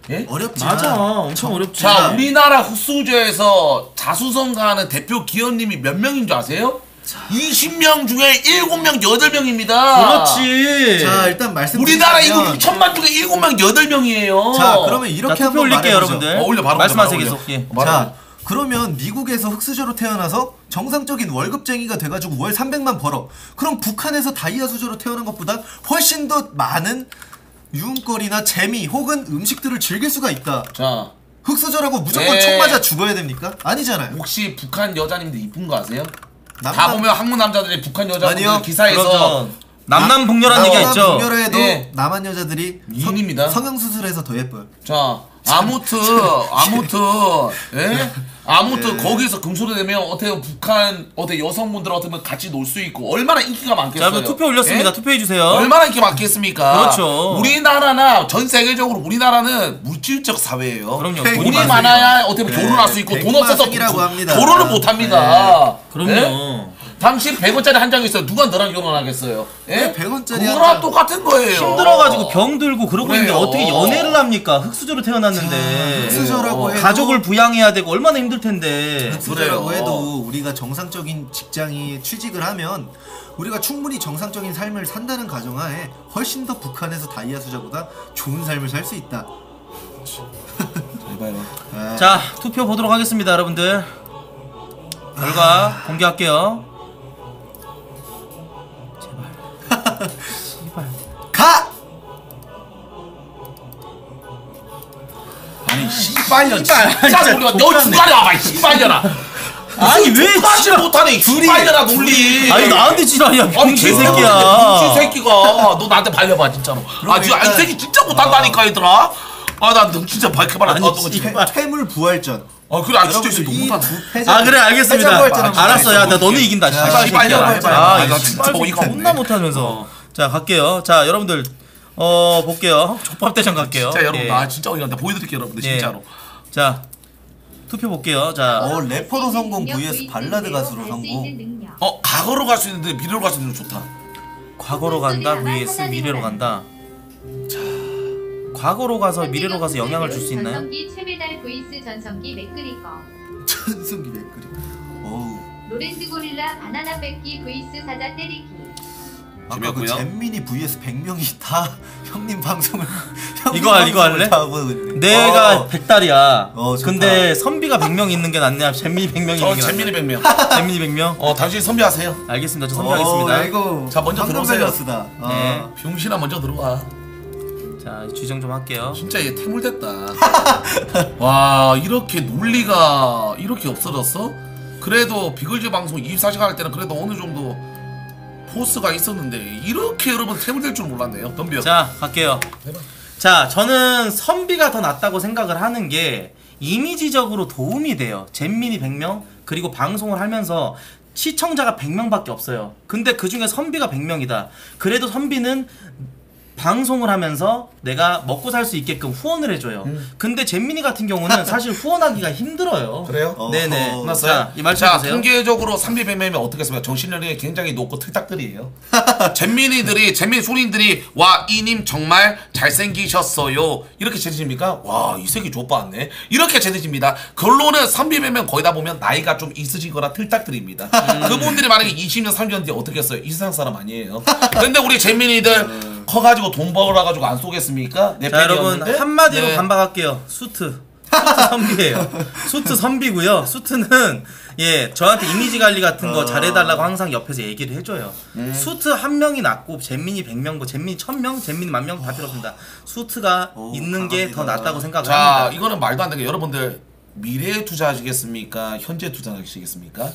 예? 어렵지만 맞아. 엄청 어렵지. 자, 우리나라 흑수저에서 자수성가하는 대표 기업님이 몇 명인 줄 아세요? 20명 중에 7명, 8명입니다. 그렇지. 자 일단 말씀 우리나라 인구 6천만 중에 7명, 8명이에요. 자 그러면 이렇게 자, 한번 올릴게요. 여러분들. 어, 올려, 바로 말씀하세요, 계속. 예. 자. 그러면 미국에서 흑수저로 태어나서 정상적인 월급쟁이가 돼가지고 월 300만 벌어 그럼 북한에서 다이아 수저로 태어난 것보다 훨씬 더 많은 유흥거리나 재미 혹은 음식들을 즐길 수가 있다 자, 흑수저라고 무조건 네. 총 맞아 죽어야 됩니까? 아니잖아요 혹시 북한 여자님들 이쁜 거 아세요? 다 남남- 보면 한국 남자들이 북한 여자분들 아니요. 기사에서. 남남북녀라는 얘기가 있죠. 북녀라도 예. 남한 여자들이 미인입니다. 성형 수술해서 더 예뻐요 자 아무튼 아무튼 예? 아무튼 예. 거기서 금소리 내면 어떻게 보면 북한 어떻게 여성분들 어떻게 보면 같이 놀 수 있고 얼마나 인기가 자, 많겠어요. 여러분 투표 올렸습니다. 예? 투표해 주세요. 얼마나 인기 많겠습니까? 그렇죠. 우리나라나 전 세계적으로 우리나라는 물질적 사회예요. 그럼요. 돈이. 많아야 어떻게 보면 네, 결혼할 수 있고 돈 없어서 도- 합니다. 결혼을 못 합니다. 그럼요. 예? 당신 100원짜리 한 장 있어요. 누가 너랑 결혼하겠어요? 예? 네, 100원짜리 한 그거랑 장. 똑같은 거예요. 힘들어가지고 병 들고 그러고 있는데 그래요. 어떻게 연애를 합니까? 흑수저로 태어났는데 흑수저라고 해도 가족을 부양해야 되고 얼마나 힘들 텐데. 흑수저라고 그래요. 해도 우리가 정상적인 직장이 취직을 하면 우리가 충분히 정상적인 삶을 산다는 가정하에 훨씬 더 북한에서 다이아 수저보다 좋은 삶을 살 수 있다. 제발요. 아, 자 투표 보도록 하겠습니다, 여러분들. 결과 공개할게요. 가! 아니 씨발년 씨발, 진짜 우리가 너. 중간에 와봐 이 씨발년아. 아니 왜 하지 못하네 씨발년아 논리 아니 나한테 지랄이야 아니 개새끼야. 새끼야. 병신 새끼가. 너 나한테 발려봐 진짜로. 아 진짜 일단- 이 새끼 진짜 못한다니까 얘들아. 아나너 진짜 밝혀봐라. 아니, 너 너, 씨. 너, 퇴, 물 부활전. 아 그래 아 진짜 진짜 너무 패자. 아 그래 알겠습니다. 알았어 야나 해볼게. 너는 이긴다. 아, 아, 나이 진짜 어이가. 존나 못하면서. 자 갈게요. 자 여러분들 어 볼게요. 족밥 대전 갈게요. 진짜 여러분 예. 아 진짜 어이가 없네 보여드릴게요 여러분들 예. 진짜로 자 투표 볼게요. 자 어 래퍼로 성공 vs 발라드 가수로 성공. 어 과거로 갈 수 있는데 미래로 갈 수 있는 게 좋다 과거로 간다 vs 미래로 간다. 자 과거로 가서 미래로 가서 영향을 줄 수 있나요? 전성기 맥그리거. 어우. 로렌즈 고릴라 바나나 뺏기 vs 사자 때리기 아까 그. 잼민이 vs 100명이 다 (laughs) 형님 방송을 형님 이거 할- 이거 방송을 할래? 다 보고 있네. 내가 어. 백달이야. 어, 좋다. 근데 선비가 100명 있는 게 낫냐? 잼민이 100명 저 있는 게 잼민이 낫냐? 100명 (laughs) 잼민이 100명? 어 당신 선비하세요 알겠습니다. 저 어, 선비하겠습니다. 아이고. 자, 먼저 들어오세요. 밸런스다. 어. 네. 병신아 먼저 들어와 자 주정 좀 할게요. 진짜 얘 태물됐다. (laughs) 와 이렇게 논리가 이렇게 없어졌어? 그래도 비글즈 방송 24시간 할 때는 그래도 어느 정도 포스가 있었는데 이렇게 여러분 태물될 줄 몰랐네요. 덤벼. 자 갈게요. 자 저는 선비가 더 낫다고 생각을 하는 게 이미지적으로 도움이 돼요. 잼민이 100명 그리고 방송을 하면서 시청자가 100명밖에 없어요. 근데 그 중에 선비가 100명이다. 그래도 선비는 방송을 하면서 내가 먹고 살 수 있게끔 후원을 해줘요. 근데 잼민이 같은 경우는 (laughs) 사실 후원하기가 힘들어요. 그래요? 어. 네네. 어. 자, 이 말씀 자, 해주세요. 통계적으로 3비 뱀뱀이 어떻게 했습니까? 정신력이 굉장히 높고 틀딱들이에요. (laughs) 잼민이들이, 잼민 소린들이, 와, 이님 정말 잘생기셨어요. 이렇게 재드십니까? 와, 이 새끼 좆봤네. 이렇게 재드십니다. 결론은 3비 뱀뱀 거의 다 보면 나이가 좀 있으시거나 틀딱들입니다. 그분들이 만약에 20년, 30년 뒤에 어떻게 했어요? 이 세상 사람 아니에요. 근데 우리 잼민이들 커가지고 돈 벌어가지고 안 쏘겠습니까? 내자 여러분? 한마디로 네. 반박할게요. 수트. 수트 선비예요. 수트 선비고요. 수트는 예 저한테 이미지 관리 같은 거 잘해달라고 항상 옆에서 얘기를 해줘요. 수트 한 명이 낫고 잼민이 100명, 뭐 잼민이 1000명, 잼민이 만 명다 필요 없습니다. 수트가 오, 있는 게 더. 낫다고 생각을 자, 합니다. 이거는 말도 안 되게 여러분들 미래에 투자하시겠습니까? 현재 투자하시겠습니까?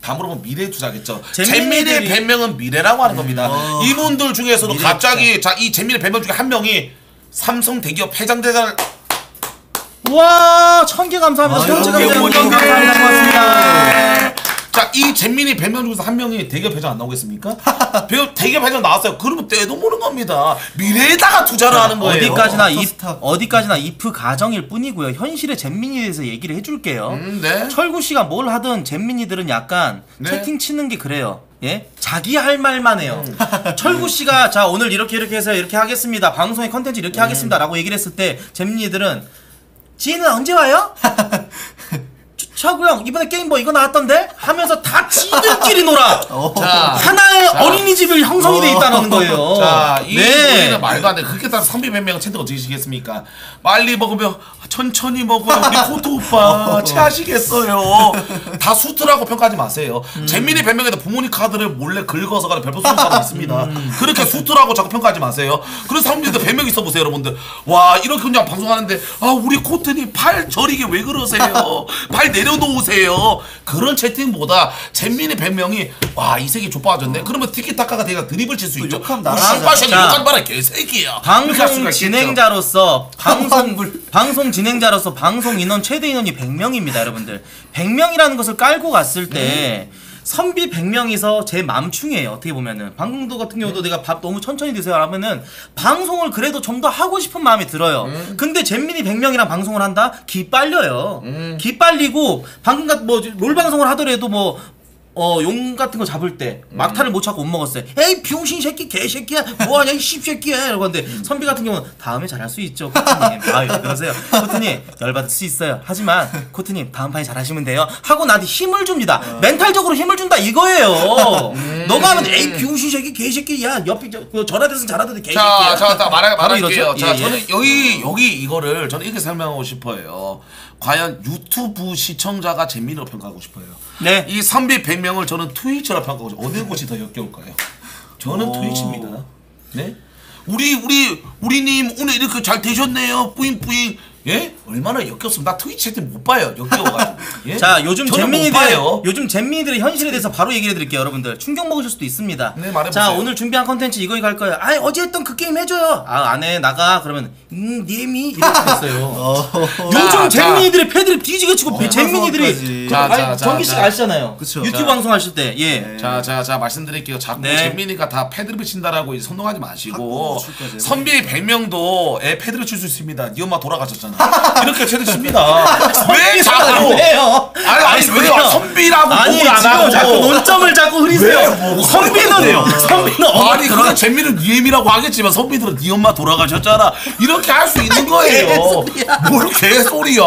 다 물어보면 미래에 투자하겠죠. 잼민의 잼민이들이- 변명은 미래라고 하는 겁니다. 어. 이분들 중에서도 미래 갑자기 자 이 잼민의 변명 중에 한 명이 삼성 대기업 회장대장을 와 천 개 감사합니다. 아, 천개 여기 감사합니다. 고맙습니다. 자, 이 잼민이 변명 중에서 한 명이 대기업 회장 안 나오겠습니까? 배우 대기업 회장 나왔어요. 그러면 때도 모르는 겁니다. 미래에다가 투자를 하는 거예요. 어디까지나 이 스탑. 어디까지나 if 가정일 뿐이고요. 현실의 잼민이에 대해서 얘기를 해줄게요. 음, 네. 철구 씨가 뭘 하든 잼민이들은 약간 네. 채팅 치는 게 그래요. 예? 자기 할 말만 해요. 음. (laughs) 철구 씨가 자 오늘 이렇게 이렇게 해서 이렇게 하겠습니다. 방송의 컨텐츠 이렇게 음. 하겠습니다라고 얘기를 했을 때 잼민이들은 지혜는 언제 와요? (laughs) 철구 형 이번에 게임 뭐 이거 나왔던데? 하면서 다 지들끼리 놀아. 어. 자, 하나의 자. 어린이집이 형성이 돼 있다는 거예요. 자, 이 네. 말도 안 돼. 그렇게 선비 변명은 채널 어떻게 시겠습니까? 빨리 먹으면 천천히 먹어요. 우리 코트 오빠 (laughs) 체하시겠어요. 다 수트라고 평가하지 마세요. 음. 잼민이 변명에도 부모님 카드를 몰래 긁어서 가는 별표 쓰는 사람 있습니다. 음. 그렇게 수트라고 자꾸 평가하지 마세요. 그런 사람들도 변명 있어 보세요, 여러분들. 와 이렇게 그냥 방송하는데 아 우리 코트님 팔 저리게 왜 그러세요? (laughs) 팔 내려 내려놓으세요. 그런 채팅보다 잼민이 100명이 와 이 새끼 족빠졌네. 그러면 티키타카가 내가 드립을 칠 수 있죠. 욕하면 마라 개새끼야. 방송. 진행자로서 방송. 방송 진행자로서 방송 인원 최대 인원이 100명입니다, 여러분들. 100명이라는 것을 깔고 갔을 때 선비 100명이서 제 맘충이에요. 어떻게 보면은 방송도 같은 경우도 내가 밥 너무 천천히 드세요 하면은 방송을 그래도 좀 더 하고 싶은 마음이 들어요. 근데 잼민이 100명이랑 방송을 한다? 기 빨려요. 기 빨리고 방금 같은 뭐롤 방송을 하더라도 뭐 어, 용 같은 거 잡을 때 막타를 못 찾고 못 먹었어요. 에이, 병신 새끼, 개새끼야. 뭐하냐, 이 씹새끼야. 이러고 하는데 선비 같은 경우는 다음에 잘할 수 있죠, 코트님. (laughs) 아, 왜 그러세요. 코트님, 열받을 수 있어요. 하지만 코트님, 다음 판에 잘하시면 돼요. 하고 나한테 힘을 줍니다. 멘탈적으로 힘을 준다 이거예요. 너가 하면 에이, 병신 새끼, 개새끼. 야, 옆에 저, 그 전화대선 잘하던데 개새끼야. 자, 자, 자 말하, 말할게요. 이러죠? 자, 예, 예. 저는 여기 여기 이거를 저는 이렇게 설명하고 싶어요. 과연 유튜브 시청자가 재미로 평가하고 싶어요. 네. 이 선비 100명을 저는 트위치라 평가하고 싶어요. 어느 곳이 더 역겨울까요? 저는 트위치입니다. 네? 우리 우리 우리님 오늘 이렇게 잘 되셨네요. 뿌잉뿌잉. 예? 얼마나 역겹으면 나 트위치 채팅 못 봐요. 역겨워가지고. (laughs) 예? 자 요즘 잼민이들. 요즘 잼민이들의 현실에 대해서 바로 얘기해 드릴게요 여러분들 충격 먹으실 수도 있습니다 네, 말해보세요. 자 오늘 준비한 컨텐츠 이거 갈 거예요 아 어제 했던 그 게임 해줘요 아 안 해 나가 그러면 음 니엠이 이렇게 됐어요 요즘 자, 잼민이들의 패드립 뒤지게 치고 어, 잼민이들이 정기 씨가 자. 아시잖아요 그쵸. 유튜브 자. 방송 하실 때 예 자, 자, 자, 말씀드릴게요. 자꾸 네. 잼민이가 다 패드립을 친다라고 이제 선동하지 마시고. 선비 100명도 애 패드를 칠수 있습니다. 네 엄마 돌아가셨잖아. 이렇게 패드 칩니다. (laughs) 왜 자꾸? 왜요 아니, 아니? 왜요? 선비라고 아니 지금 하고. 자꾸 논점을 자꾸 흐리세요 왜? 뭐, 선비는 아니 그래 잼민은 니엠이라고 하겠지만 선비들은 네 엄마 돌아가셨잖아 이렇게 할 수 있는 거예요. 뭘 개소리야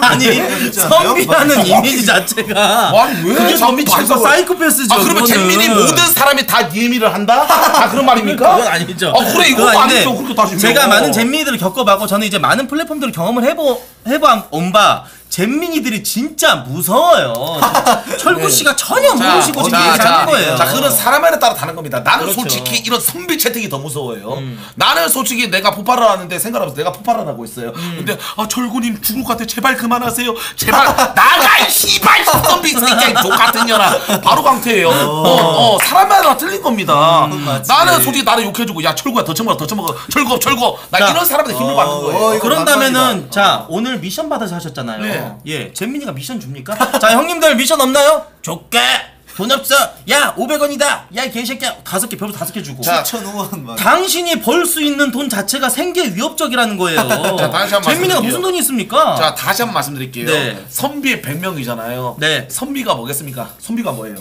아니? 선비라는 이미지 자체가 아니 왜 선비 진짜 사이코패스죠 아 그러면. 잼민이 모든 사람이 다 니엠이를 한다? 아 그런 말입니까? 그건 아니죠. 아 그래 이거 아니죠 그렇게 따지면 제가 많은 잼민이들을 겪어봤고 저는 이제 많은 플랫폼 들을 경험을 해보 해봐온바 잼민이들이 진짜 무서워요. (laughs) 철구 씨가 전혀 모르시고 지금 얘기하는 거예요. 자, 그건 사람에 따라 다른 겁니다. 나는 그렇죠. 솔직히 이런 선비 채팅이 더 무서워요. 나는 솔직히 내가 폭발을 하는데 생각하면서 내가 폭발을 하고 있어요. 근데 아 철구님 죽을 것 같아. 제발 그만하세요. 제발 (laughs) 나가 이 씨발 선비 새끼 족 같은 년아. 바로 강퇴예요. 어, 어, 사람마다 틀린 겁니다. 맞지. 나는 솔직히 나를 욕해주고 야 철구야 더 처먹어 더 처먹어 철구 철구 나 자. 이런 사람한테 힘을 어, 받는 거예요. 어, 그런다면은. 자 오늘 미션 받아서 하셨잖아요. 네. 예, 잼민이가 미션 줍니까? (laughs) 자 형님들 미션 없나요? 줄게. 돈 없어. 야 500원이다. 야 이 개새끼야 다섯 개 별로 다섯 개 주고. 자, 7,000원 막. 당신이 벌 수 있는 돈 자체가 생계 위협적이라는 거예요. (laughs) 자, 다시 한번 잼민이가 말씀드릴게요. 무슨 돈이 있습니까? 자 다시 한 번 말씀드릴게요. 네. 선비 100명이잖아요. 네. 선비가 뭐겠습니까? 선비가 뭐예요?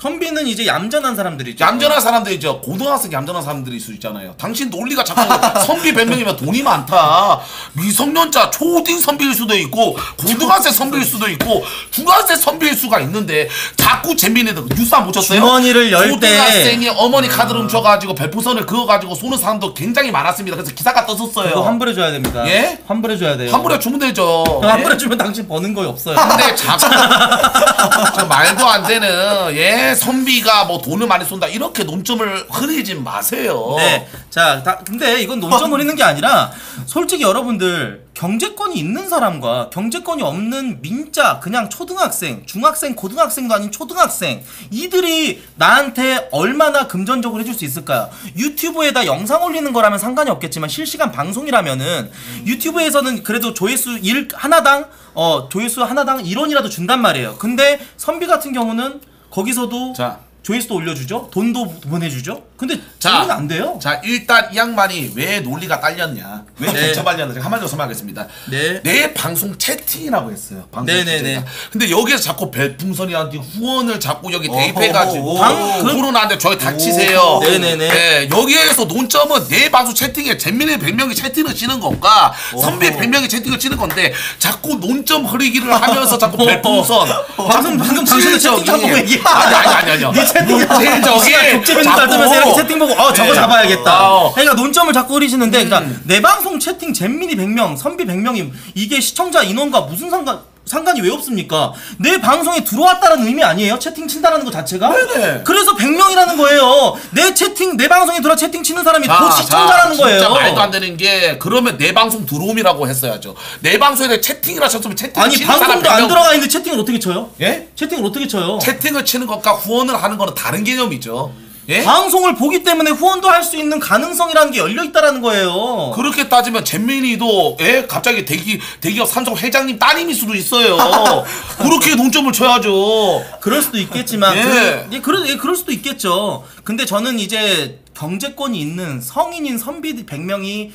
선비는 이제 얌전한 사람들이죠. 얌전한 사람들이죠. 고등학생 얌전한 사람들일 수 있잖아요. 당신 논리가 자꾸 선비 100명이면 돈이 많다. 미성년자 초딩 선비일 수도 있고 고등학생 선비일 수도 있고 중학생 선비일 수가 있는데 자꾸 재민이들 뉴스 안 보셨어요? 주머니를 열 때. 고등학생이 어머니 카드를 훔쳐가지고 별풍선을 그어가지고 쏘는 사람도 굉장히 많았습니다. 그래서 기사가 떴었어요. 그거 환불해줘야 됩니다. 예? 환불해줘야 돼요. 환불해 주면 되죠. 예? 환불해주면 당신 버는 거이 없어요. 근데 자꾸 (laughs) 저 말도 안 되는 예 선비가 뭐 돈을 많이 쏜다 이렇게 논점을 흐리지 마세요. 네. 자, 다, 근데 이건 논점을 있는 게 아니라 솔직히 여러분들 경제권이 있는 사람과 경제권이 없는 민자 그냥 초등학생, 중학생, 고등학생도 아닌 초등학생 이들이 나한테 얼마나 금전적으로 해줄 수 있을까요? 유튜브에다 영상 올리는 거라면 상관이 없겠지만 실시간 방송이라면은 유튜브에서는 그래도 조회수 일 하나당 어 조회수 하나당 1원이라도 준단 말이에요. 근데 선비 같은 경우는 거기서도 자. 조회수도 올려주죠. 돈도 보내주죠. 근데 자, 저는 안 돼요. 자 일단 이 양반이 왜 논리가 딸렸냐 왜 네. 개처발렸냐 제가 한마디로 설명하겠습니다 네. 내 방송 채팅이라고 했어요 방송 네네네. 주제가. 근데 여기서 자꾸 별풍선이한테 후원을 자꾸 여기 대입해가지고 오, 방- 그- 코로나한테 저희 다치세요 오, 네네네. 네, 여기에서 논점은 내 방송 채팅에 잼민이 100명이 채팅을 치는 것과 선비 100명이 채팅을 치는 건데 자꾸 논점 흐리기를 하면서 자꾸 별풍선 방금 방금 당신은 채팅 보고 얘기해. 아니 아니 아니 아니요 네 채팅 물질적인 국제면허 자꾸- 따면서 이렇게 채팅 보고 어 저거 네. 잡아야겠다. 어. 그러니까 논점을 자꾸 흐리시는데 그러니까 내 방송 채팅 잼민이 100명, 선비 100명이 이게 시청자 인원과 무슨 상관 상관이 왜 없습니까? 내 방송에 들어왔다는 의미 아니에요? 채팅 친다라는 거 자체가? 네네. 그래서 100명이라는 거예요. 내 채팅 내 방송에 들어와 채팅 치는 사람이 자, 곧 시청자라는 자, 거예요. 진짜 말도 안 되는 게 그러면 내 방송 들어옴이라고 했어야죠. 내 방송에 채팅을 하셨으면 채팅 아니 치는 사람 방송도 안 100명 들어가 있는데 채팅을 어떻게 쳐요? 예? 채팅을 어떻게 쳐요? 채팅을 치는 것과 후원을 하는 거는 다른 개념이죠. 예? 방송을 보기 때문에 후원도 할 수 있는 가능성이라는 게 열려 있다라는 거예요. 그렇게 따지면 잼민이도 예 갑자기 대기 대기업 삼성 회장님 따님일 수도 있어요. (laughs) 그렇게 동점을 쳐야죠. 그럴 수도 있겠지만 예. 그, 예, 그럴, 예, 그럴 수도 있겠죠. 근데 저는 이제 경제권이 있는 성인인 선비 100명이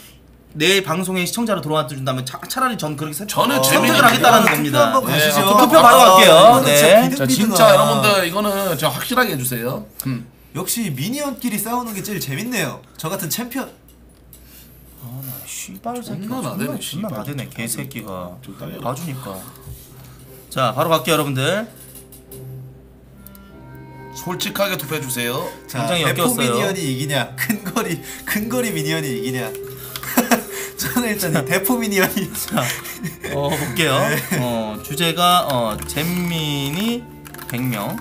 내 방송에 시청자로 들어와 준다면 차, 차라리 전 그렇게 선- 저는 어, 선택을 하겠다라는 투표 겁니다. 한번 네, 가시죠. 아, 투표 바로 갈게요. 이거는 네. 진짜. 진짜 여러분들 이거는 저 확실하게 해주세요. 음. 역시 minion끼리 싸우는 게 제일 재밌네요. 저 같은 챔피언. 아나 씨발 새끼 존나 존나 나대네, 존나 씨발. 나대네 개새끼가. 봐주니까 자 바로 갈게요 여러분들 솔직하게 투표해 주세요. 자, 굉장히 역겨웠어요. minion이 이기냐, 근거리 근거리 minion이 이기냐. (laughs) 저는 일단 이 대포 minion이 자, 어 볼게요 어 주제가 어 잼민이 100명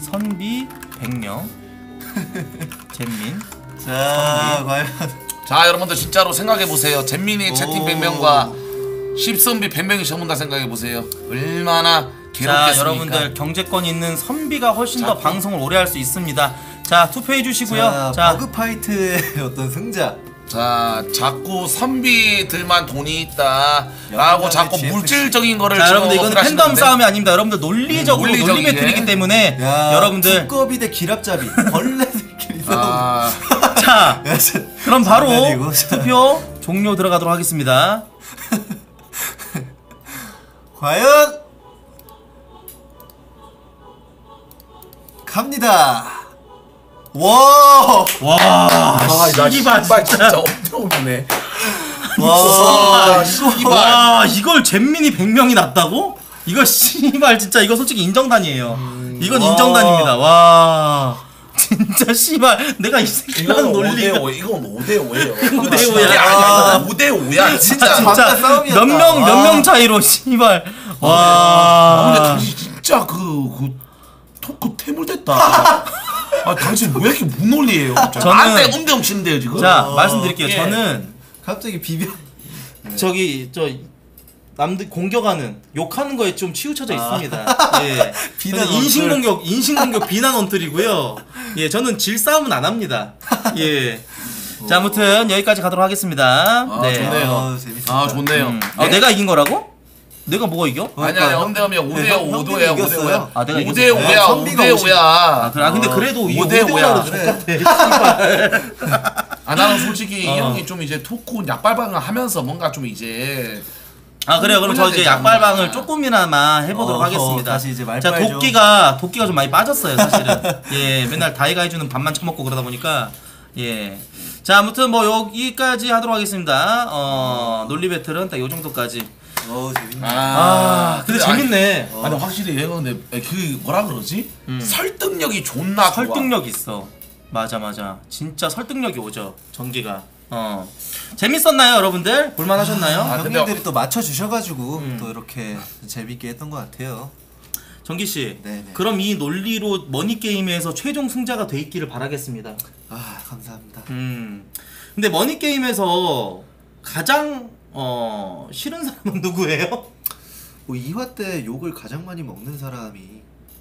선비 100명 잼민 자 과연 자 여러분들 진짜로 생각해 보세요. 잼민이 채팅 오. 100명과 십선비 100명이 전문다 생각해 보세요. 얼마나 자 괴롭겠습니까? 여러분들 경제권 있는 선비가 훨씬 더 자꾸- 방송을 오래 할 수 있습니다 자 투표해 주시고요 자, 자 버그 파이트의 (laughs) 어떤 승자. 자 자꾸 선비들만 돈이 있다라고 자꾸 GFC. 물질적인 거를 자 여러분들 이건 팬덤 싸움이 아닙니다 여러분들 논리적으로 음, 논리 논리적이게. 배틀이기 때문에 야, 여러분들 두꺼비 대 기랍잡이 (laughs) 벌레들끼리. 아 (laughs) 자 그럼 바로. 투표 종료 들어가도록 하겠습니다 (laughs) 과연 갑니다. 와, 와 아, 나 씨발 씨발 진짜 진짜 엄청이네. 와, 아, 씨발. 와 이걸 잼민이 100명이 났다고? 이거 씨발 진짜 이거 솔직히 인정단이에요 이건 와. 인정단입니다 와 진짜 씨발 내가 이 새끼랑 이건 논리가 5대5 이건 5대5예요. 5대5 야. 아니야. 5대5야. 진짜. 진짜 싸움이었다. 몇 명몇 와. 명 차이로 씨발 아, 근데 와 당신 진짜 그, 그 토크 태물됐다. (laughs) 아, 당신 왜 이렇게 무논리해요? 저는- 안돼 음대 치는데요 지금. 자 어, 말씀드릴게요 예. 저는 갑자기 비벼. 저기 저 남들 공격하는 욕하는 거에 좀 치우쳐져 있습니다. (laughs) 예. 비난 인신. 공격, 인신 공격 비난 언틀이고요. 예, 저는 질 싸움은 안 합니다. 예. 자, 아무튼 여기까지 가도록 하겠습니다. 아, 네. 좋네요. 아, 재밌습니다. 아 좋네요. 음. 아, 내가 이긴 거라고? 내가 뭐가 이겨? 아니야 그러니까 형- 5대 네, 형- 5대 형님이 5야 이겼어요. 5대5야. 아, 내가 5대 이겼어. 5야 선비가 5대 오십- 5야. 아, 그래. 아, 근데 어. 그래도 이 5대 5대 5야. 5야. 똑같아. (laughs) 아 나는 솔직히 이 어. 형이 좀 이제 토크 약발방을 하면서 뭔가 좀 이제 아 그래요. 그럼 저 이제. 약발방을 조금이나마 해보도록 어허, 하겠습니다. 다시 이제 자 말빨 좀. 도끼가 도끼가 좀 많이 빠졌어요 사실은. 예, 맨날 다이가 해주는 밥만 처먹고 그러다 보니까 예. 자 아무튼 뭐 여기까지 하도록 하겠습니다. 어 논리 배틀은 딱 요 정도까지. 어, 재밌네. 아 근데 아니, 재밌네. 아니 확실히 얘가 근데 그 뭐라 그러지? 설득력이 존나 좋아. 설득력 있어. 맞아 맞아. 진짜 설득력이 오죠 전기가. 어 재밌었나요 여러분들? 볼만하셨나요? 아, 근데- 형님들이 또 맞춰 주셔가지고 음. 또 이렇게 재밌게 했던 것 같아요. 정기 씨. 네네. 그럼 이 논리로 머니 게임에서 최종 승자가 돼 있기를 바라겠습니다. 아, 감사합니다. 음. 근데 머니 게임에서 가장 어 싫은 사람은 누구예요? 뭐 2화 때 욕을 가장 많이 먹는 사람이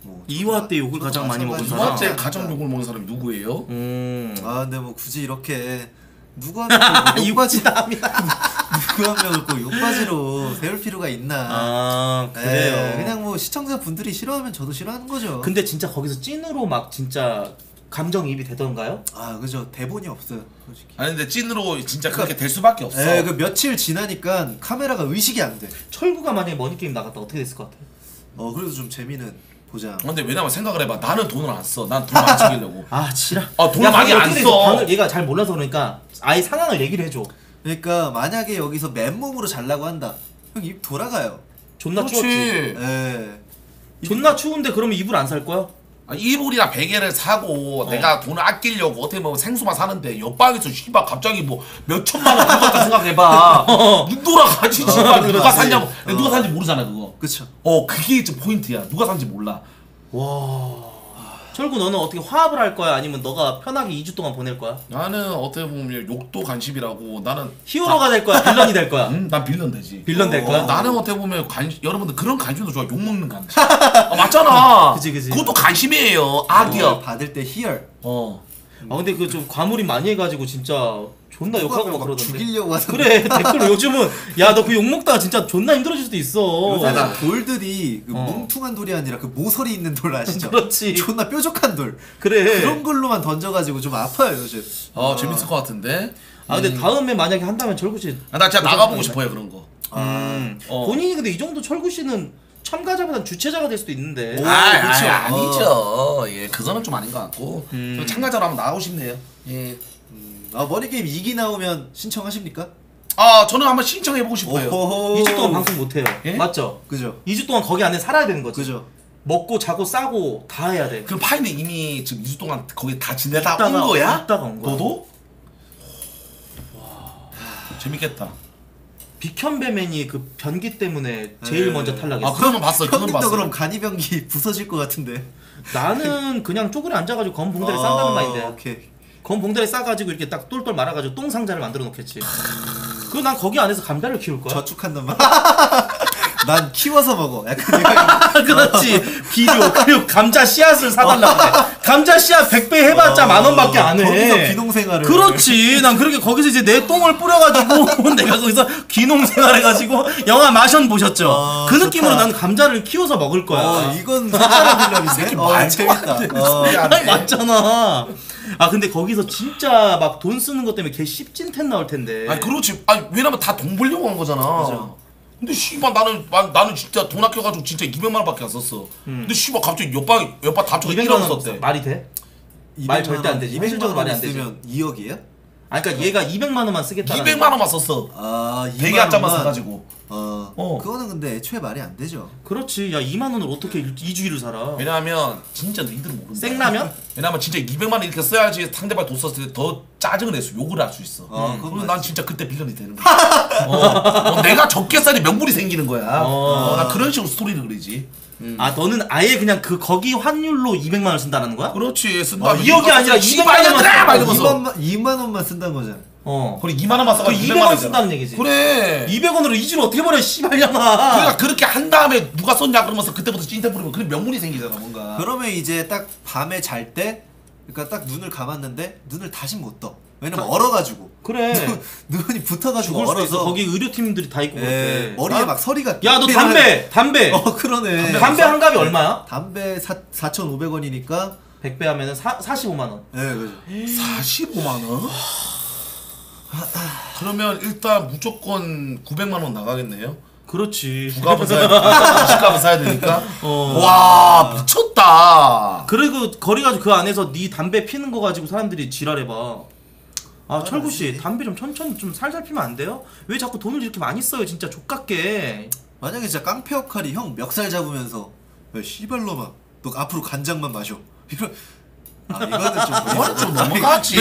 뭐 2화 때 욕을 가장 많이 먹은 두 사람? 번째 가정 욕을 먹는 사람이 누구예요? 음. 아, 근데 뭐 굳이 이렇게 누구 한 명을 욕바지 누구 한 명을 꼭 욕바지로 세울 필요가 있나? 아 네, 그래요. 그냥 뭐 시청자 분들이 싫어하면 저도 싫어하는 거죠. 근데 진짜 거기서 찐으로 막 진짜 감정이입이 되던가요? 아, 그죠. 대본이 없어요, 솔직히. 아니 근데 찐으로 진짜 그렇게 될 수밖에 없어. 에, 그 며칠 지나니까 카메라가 의식이 안 돼. 철구가 만약에 머니 게임 나갔다 어떻게 됐을 것 같아요? 어, 그래도 좀 재미는 보자. 근데 왜냐면 생각을 해봐. 나는 돈을 안 써. 난 돈 안 챙기려고. (laughs) 아 지랄. 아, 돈을 야, 많이 방금 안 어떻게 써. 됐어? 방금 얘가 잘 몰라서 그러니까 아예 상황을 얘기를 해줘. 그러니까 만약에 여기서 맨몸으로 잘라고 한다. 형 입 돌아가요. 존나 추웠지. 에. 존나 추운데 그러면 이불 안 살 거야? 아, 이불이나 베개를 사고 내가 돈을 아끼려고 어떻게 보면 생수만 사는데 옆방에서 씨발 갑자기 뭐 몇 천만 원 들었다 생각해봐. (laughs) 눈 돌아가지 씨발 누가 그렇지. 샀냐고. 근데 누가 샀는지 모르잖아 그거. 그쵸. 어 그게 이제 포인트야. 누가 샀는지 몰라 철구 너는 어떻게 화합을 할 거야? 아니면 너가 편하게 2주 동안 보낼 거야? 나는 어떻게 보면 욕도 간십이라고 나는 히어로가 될 거야? 빌런이 될 거야? (laughs) 음, 난 빌런 되지 빌런 될 거야? 어, 나는 어떻게 보면 관 여러분들 그런 관심도 좋아 욕 먹는 간식 (laughs) 아, 맞잖아 그치, 그치. 그것도 관심이에요 어, 악이야 받을 때 희열. 어 아 근데 그 좀 과몰입 많이 해가지고 진짜 존나 욕하고 막막 그러던데 죽이려고 하서. 그래 댓글로 요즘은 야 너 그 욕 먹다가 진짜 존나 힘들어질 수도 있어 요새는 돌들이 그 어. 뭉퉁한 돌이 아니라 그 모서리 있는 돌 아시죠? 그렇지. 존나 뾰족한 돌. 그래 그런 걸로만 던져가지고 좀 아파요 요즘. 어, 재밌을 것 같은데 아 근데 다음에 만약에 한다면 철구 씨 아, 나 진짜 나가보고 싶어요 그런 거 음, 어. 본인이 근데 이 정도 철구 씨는 참가자보다 주최자가 될 수도 있는데 오, 아. 아, 아니죠. 예, 그거는 좀 아닌 것 같고. 저 참가자로 한번 나가고 싶네요. 예. 아 머리 게임 2기 나오면 신청하십니까? 아, 저는 한번 신청해보고 싶어요. 오호호. 2주 동안 방송 못해요 예? 맞죠? 그죠. 2주 동안 거기 안에 살아야 되는 거지 그죠. 먹고 자고 싸고 다 해야 돼그 파이는 이미 지금 2주 동안 거기 다 지내다 있다가- 온 거야? 있다가 온 거야. 너도? 재밌겠다. 비켠배맨이 그 변기 때문에 제일 네. 먼저 탈락했어 아, 그거는 봤어요. 그건 형님도 봤어요. 그럼 간이병기 (laughs) 부서질 것 같은데. 나는 그냥 쪼그려 앉아가지고 검 봉다리 아, 싼다는 말인데 오케이. 검 봉다리 싸가지고 이렇게 딱 똘똘 말아가지고 똥 상자를 만들어 놓겠지 그리고 난 거기 안에서 감자를 키울 거야 저축한단 말. (laughs) 난 키워서 먹어. 약간 (laughs) 이런- 그렇지 비료 그리고 감자 씨앗을 사달라고 해 감자 씨앗 100배 해봤자 만 원밖에 안 해 거기서 귀농생활을. 그렇지 난 그렇게 거기서 이제 내 똥을 뿌려가지고 (laughs) 내가 거기서 귀농생활 해가지고 영화 마션 보셨죠 아, 그 느낌으로 좋다. 난 감자를 키워서 먹을 거야 어, 이건 색다른 빌런인데. 어, 말도 재밌다. 안 어. 안 아니 해. 맞잖아 아 근데 거기서 진짜 막 돈 쓰는 것 때문에 걔 씹진텐 나올 텐데 아니, 그렇지. 아니, 왜냐면 다 돈 벌려고 한 거잖아. 맞아. 근데 씨발 나는 나, 나는 진짜 돈 아껴가지고 진짜 200만 원밖에 안 썼어. 근데 씨발 갑자기 옆방 옆방 200만 1억 원 썼대. 말이 돼? 말 절대 안 되지. 200만 현실적으로 말이 원안 되지. 쓰면 2억이에요? 아 그러니까 얘가 200만 원만 쓰겠다 200만 원만 썼어. 아, 베개 한 장만 사가지고. 어. 어. 그거는 근데 애초에 말이 안 되죠. 그렇지 야 2만 원을 어떻게 2주일을 살아 왜냐하면 진짜 너희들은 모른다. 생라면? 왜냐면 진짜 200만 원 이렇게 써야지 상대방 돈 썼을 때 더 짜증을 내서 욕을 할 수 있어. 어, 그건 그럼 맞지. 난 진짜 그때 빌런이 되는 거야. 어, 어, 내가 적게 써야 명분이 생기는 거야. 어. 어, 난 그런 식으로 스토리를 그리지. 아 너는 아예 그냥 그 거기 환율로 200만 원 쓴다는 거야? 그렇지. 쓴다. 아, 2억이 아니라 200만 씨발 원만 년들아! 막 써. 이러면서. 2만, 2만 원만 쓴다는 거잖아. 어 그래 2만 원만 그 200만 200원 원이잖아. 쓴다는 얘기지 그래. 200원으로 2주를 어떻게 버려 씨발년아 그러니까 그렇게 한 다음에 누가 썼냐 그러면서 그때부터 찐텐 부리면 그런 명분이 생기잖아 뭔가. 그러면 이제 딱 밤에 잘 때, 그러니까 딱 눈을 감았는데 눈을 다시 못 떠. 왜냐면 얼어가지고. 그래 (laughs) 눈이 붙어가지고 죽을 수도 있어 얼어서. 거기 의료팀들이 다 있고 예, 그렇대 머리에 막 서리가. 야너 삐삐삐 담배 담배 어 그러네. 담배 한 갑이 얼마야? 담배 4 4,500원이니까. 100배 하면은 사, 45만 원 예, 그죠. (gasps) 45만 원? 그러면 일단 무조건 900만 원 나가겠네요. 그렇지 부가분 사야 (laughs) 사야 되니까. 어. 와 미쳤다. 그리고 거리 가지고 그 안에서 네 담배 피는 거 가지고 사람들이 지랄해봐. 아 철구 씨 담배 좀 천천히 좀 살살 피면 안 돼요? 왜 자꾸 돈을 이렇게 많이 써요? 진짜 족같게. 만약에 진짜 깡패 역할이 형 멱살 잡으면서 야 씨발놈아 너 앞으로 간장만 마셔 이런 아 이거는 좀 이거는 좀 넘어갔지.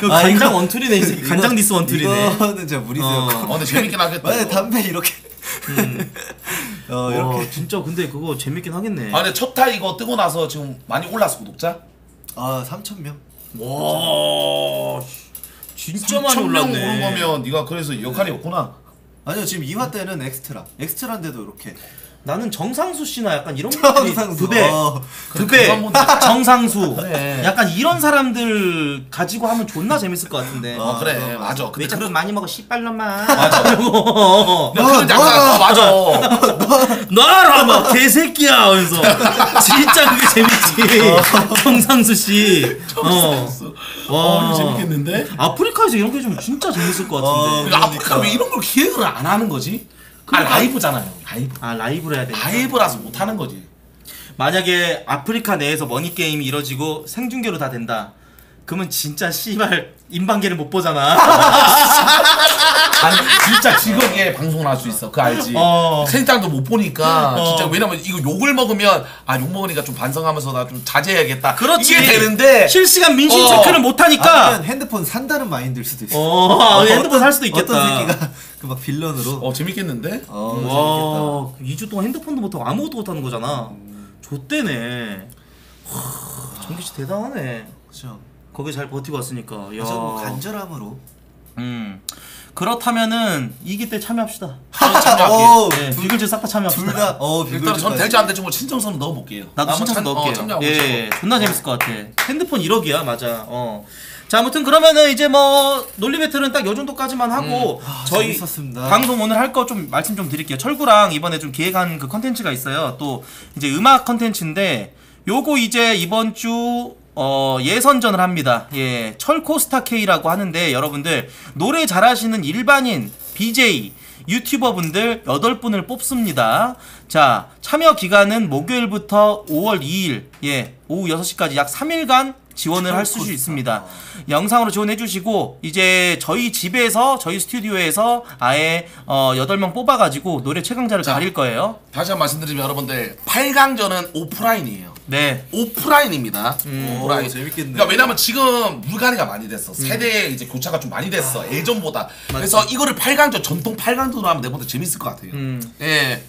그 아, 간장 이거- one tool이네 이 새끼. 간장 디스 one tool이네. 이거는 진짜 무리세요 어. 어, 근데 재밌긴 하겠다. 이거. 담배 이렇게 어 이렇게 와, 진짜 근데 그거 재밌긴 하겠네. 아 근데 첫타 이거 뜨고 나서 지금 많이 올랐어 구독자? 아 3천 명 와 진짜 많이 3,000명 올랐네. 오른 거면 네가 그래서 역할이었구나. 아니요 지금 2화 때는 엑스트라 엑스트라인데도 이렇게 나는 정상수 씨나 약간 이런 (laughs) 분들이 정상수. 부배 어. 듣자. 정상수 그래. (laughs) 약간 이런 사람들 가지고 하면 존나 재밌을 것 같은데 어 그래 어, 맞아. 왜 근데 자꾸 그런 많이 먹어 씨발놈아 맞아. (laughs) 그런 너, 어, 맞아. 놔라 막 개새끼야 하면서 진짜 그게 재밌지 정상수 씨 어. 와 어, 재밌겠는데? 아프리카에서 이런 게 좀 진짜 재밌을 것 같은데 어. 그러니까 아프리카 왜 이런 걸 기획을 안 하는 거지? 아 그러니까. 라이브잖아요. 라이브. 아 라이브로 해야 돼 라이브라서 못 하는 거지. 만약에 아프리카 내에서 머니 게임이 이뤄지고 생중계로 다 된다. 그러면 진짜 씨발 인방계를 못 보잖아. (laughs) 진짜 즐겁게 방송을 할 수 있어. 그거 알지? 어. 채팅창도 못 보니까 어. 진짜 왜냐면 이거 욕을 먹으면 아 욕 먹으니까 좀 반성하면서 나 좀 자제해야겠다. 그렇지. 이게 되는데 실시간 민심 어. 체크를 못 하니까 아니면 핸드폰 산다는 마인드일 수도 있어. 어, 핸드폰 살 수도 있겠다. 어떤 새끼가 (laughs) 그 막 빌런으로. 어 재밌겠는데? 어, 와, 2주 동안 핸드폰도 못하고 아무것도 못하는 거잖아. 좆대네. 와, 정기 씨 대단하네. 그렇죠. 거기 잘 버티고 왔으니까. 야. 그래서 뭐 간절함으로. 음. 그렇다면은 이기 때 참여합시다. 오, (laughs) 네, 비글즈 싹 다 참여합시다. 둘 다. 어, 일단 비글즈. 전 될지 안 될지 뭐 신청서는 넣어볼게요. 나도 한번 신청 참- 넣을게요. 어, 예, 싶어. 존나 재밌을 것 같아. 핸드폰 1억이야, 맞아. 어. 자, 아무튼 그러면은 이제 뭐 논리 battle은 딱 요 정도까지만 하고 아, 저희 재밌었습니다. 방송 오늘 할 거 좀 말씀 좀 드릴게요. 철구랑 이번에 좀 기획한 그 컨텐츠가 있어요. 또 이제 음악 컨텐츠인데 요거 이제 이번 주 어, 예선전을 합니다. 예, 철코스타 K라고 하는데 여러분들 노래 잘하시는 일반인 BJ 유튜버 분들 8분을 뽑습니다. 자, 참여 기간은 목요일부터 5월 2일, 예, 오후 6시까지 약 3일간 지원을 할 수 있습니다. 영상으로 지원해 주시고 이제 저희 집에서 저희 스튜디오에서 아예 어 8명 뽑아 가지고 노래 최강자를 자. 가릴 거예요. 다시 한 번 말씀드리면 여러분들 8강전은 오프라인이에요. 네. 오프라인입니다. 오프라인. 오, 재밌겠네. 그러니까 왜냐면 지금 물갈이가 많이 됐어. 세대 이제 교차가 좀 많이 됐어. 예전보다. 그래서 이거를 8강전 전통 8강전으로 하면 내보다 재밌을 것 같아요. 음. 예.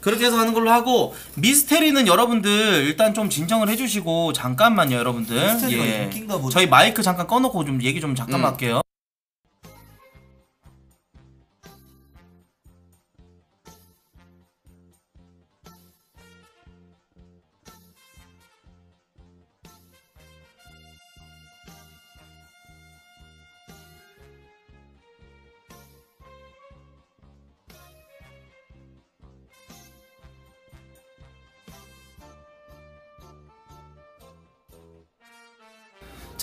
그렇게 해서 하는 걸로 하고 미스테리는 여러분들 일단 좀 진정을 해주시고 잠깐만요 여러분들 예. 미스테리가 인기인가 보네. 저희 마이크 잠깐 꺼놓고 좀 얘기 좀 잠깐만 음. 할게요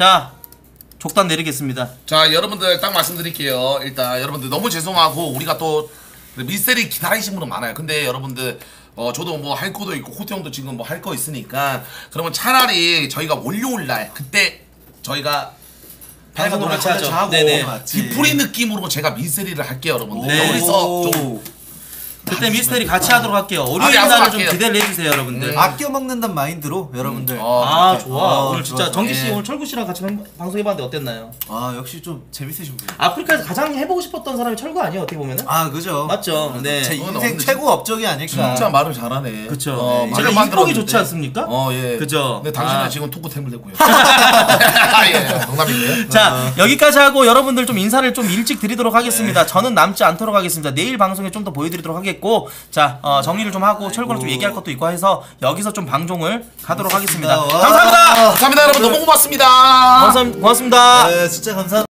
자 족단 내리겠습니다 자, 여러분들 딱 말씀드릴게요. 일단 여러분들 너무 죄송하고 우리가 또 미스테리 기다리신 분은 많아요. 근데 여러분들 어 저도 뭐 할 거도 있고 호태 형도 지금 뭐 할 거 있으니까 그러면 차라리 저희가 월요일 날 그때 저희가 방송으로 같이. 하고 네네. 디프리 느낌으로 제가 미스테리를 할게요, 여러분들. 네. 여기서 좀 그때 미스테리 같이 하도록 할게요 아, 월요일 날은 좀. 기대를 해주세요 여러분들 음. 아껴 먹는다는 마인드로 여러분들. 어, 아 그렇게. 좋아 어, 오늘 진짜 좋아, 정기 씨 좋아. 오늘 철구 씨랑 같이 한- 방송해봤는데 어땠나요? 아 역시 좀 재밌으신 분. 아프리카에서 가장 해보고 싶었던 사람이 철구 아니에요 어떻게 보면은? 아 그죠. 맞죠 네 제 인생 최고 업적이 아닐까. 진짜 말을 잘하네. 그쵸 어, 제가 말을 이목이 좋지. 않습니까? 어, 예. 그죠? 근데 당신은 아. 지금 토크 템을 내고요. (laughs) 아, 예. 농담이고요. 자 여기까지 하고 여러분들 좀 인사를 좀 일찍 드리도록 하겠습니다. 저는 남지 않도록 하겠습니다. 내일 방송에 좀 더 보여드리도록 하겠 고 자 어, 정리를 좀 하고 철구랑 좀 얘기할 것도 있고 해서 여기서 좀 방종을 가도록 하겠습니다. 와. 감사합니다. 감사합니다, 여러분. 너무 고맙습니다. 고맙습- 고맙습니다. 네, 진짜 감사.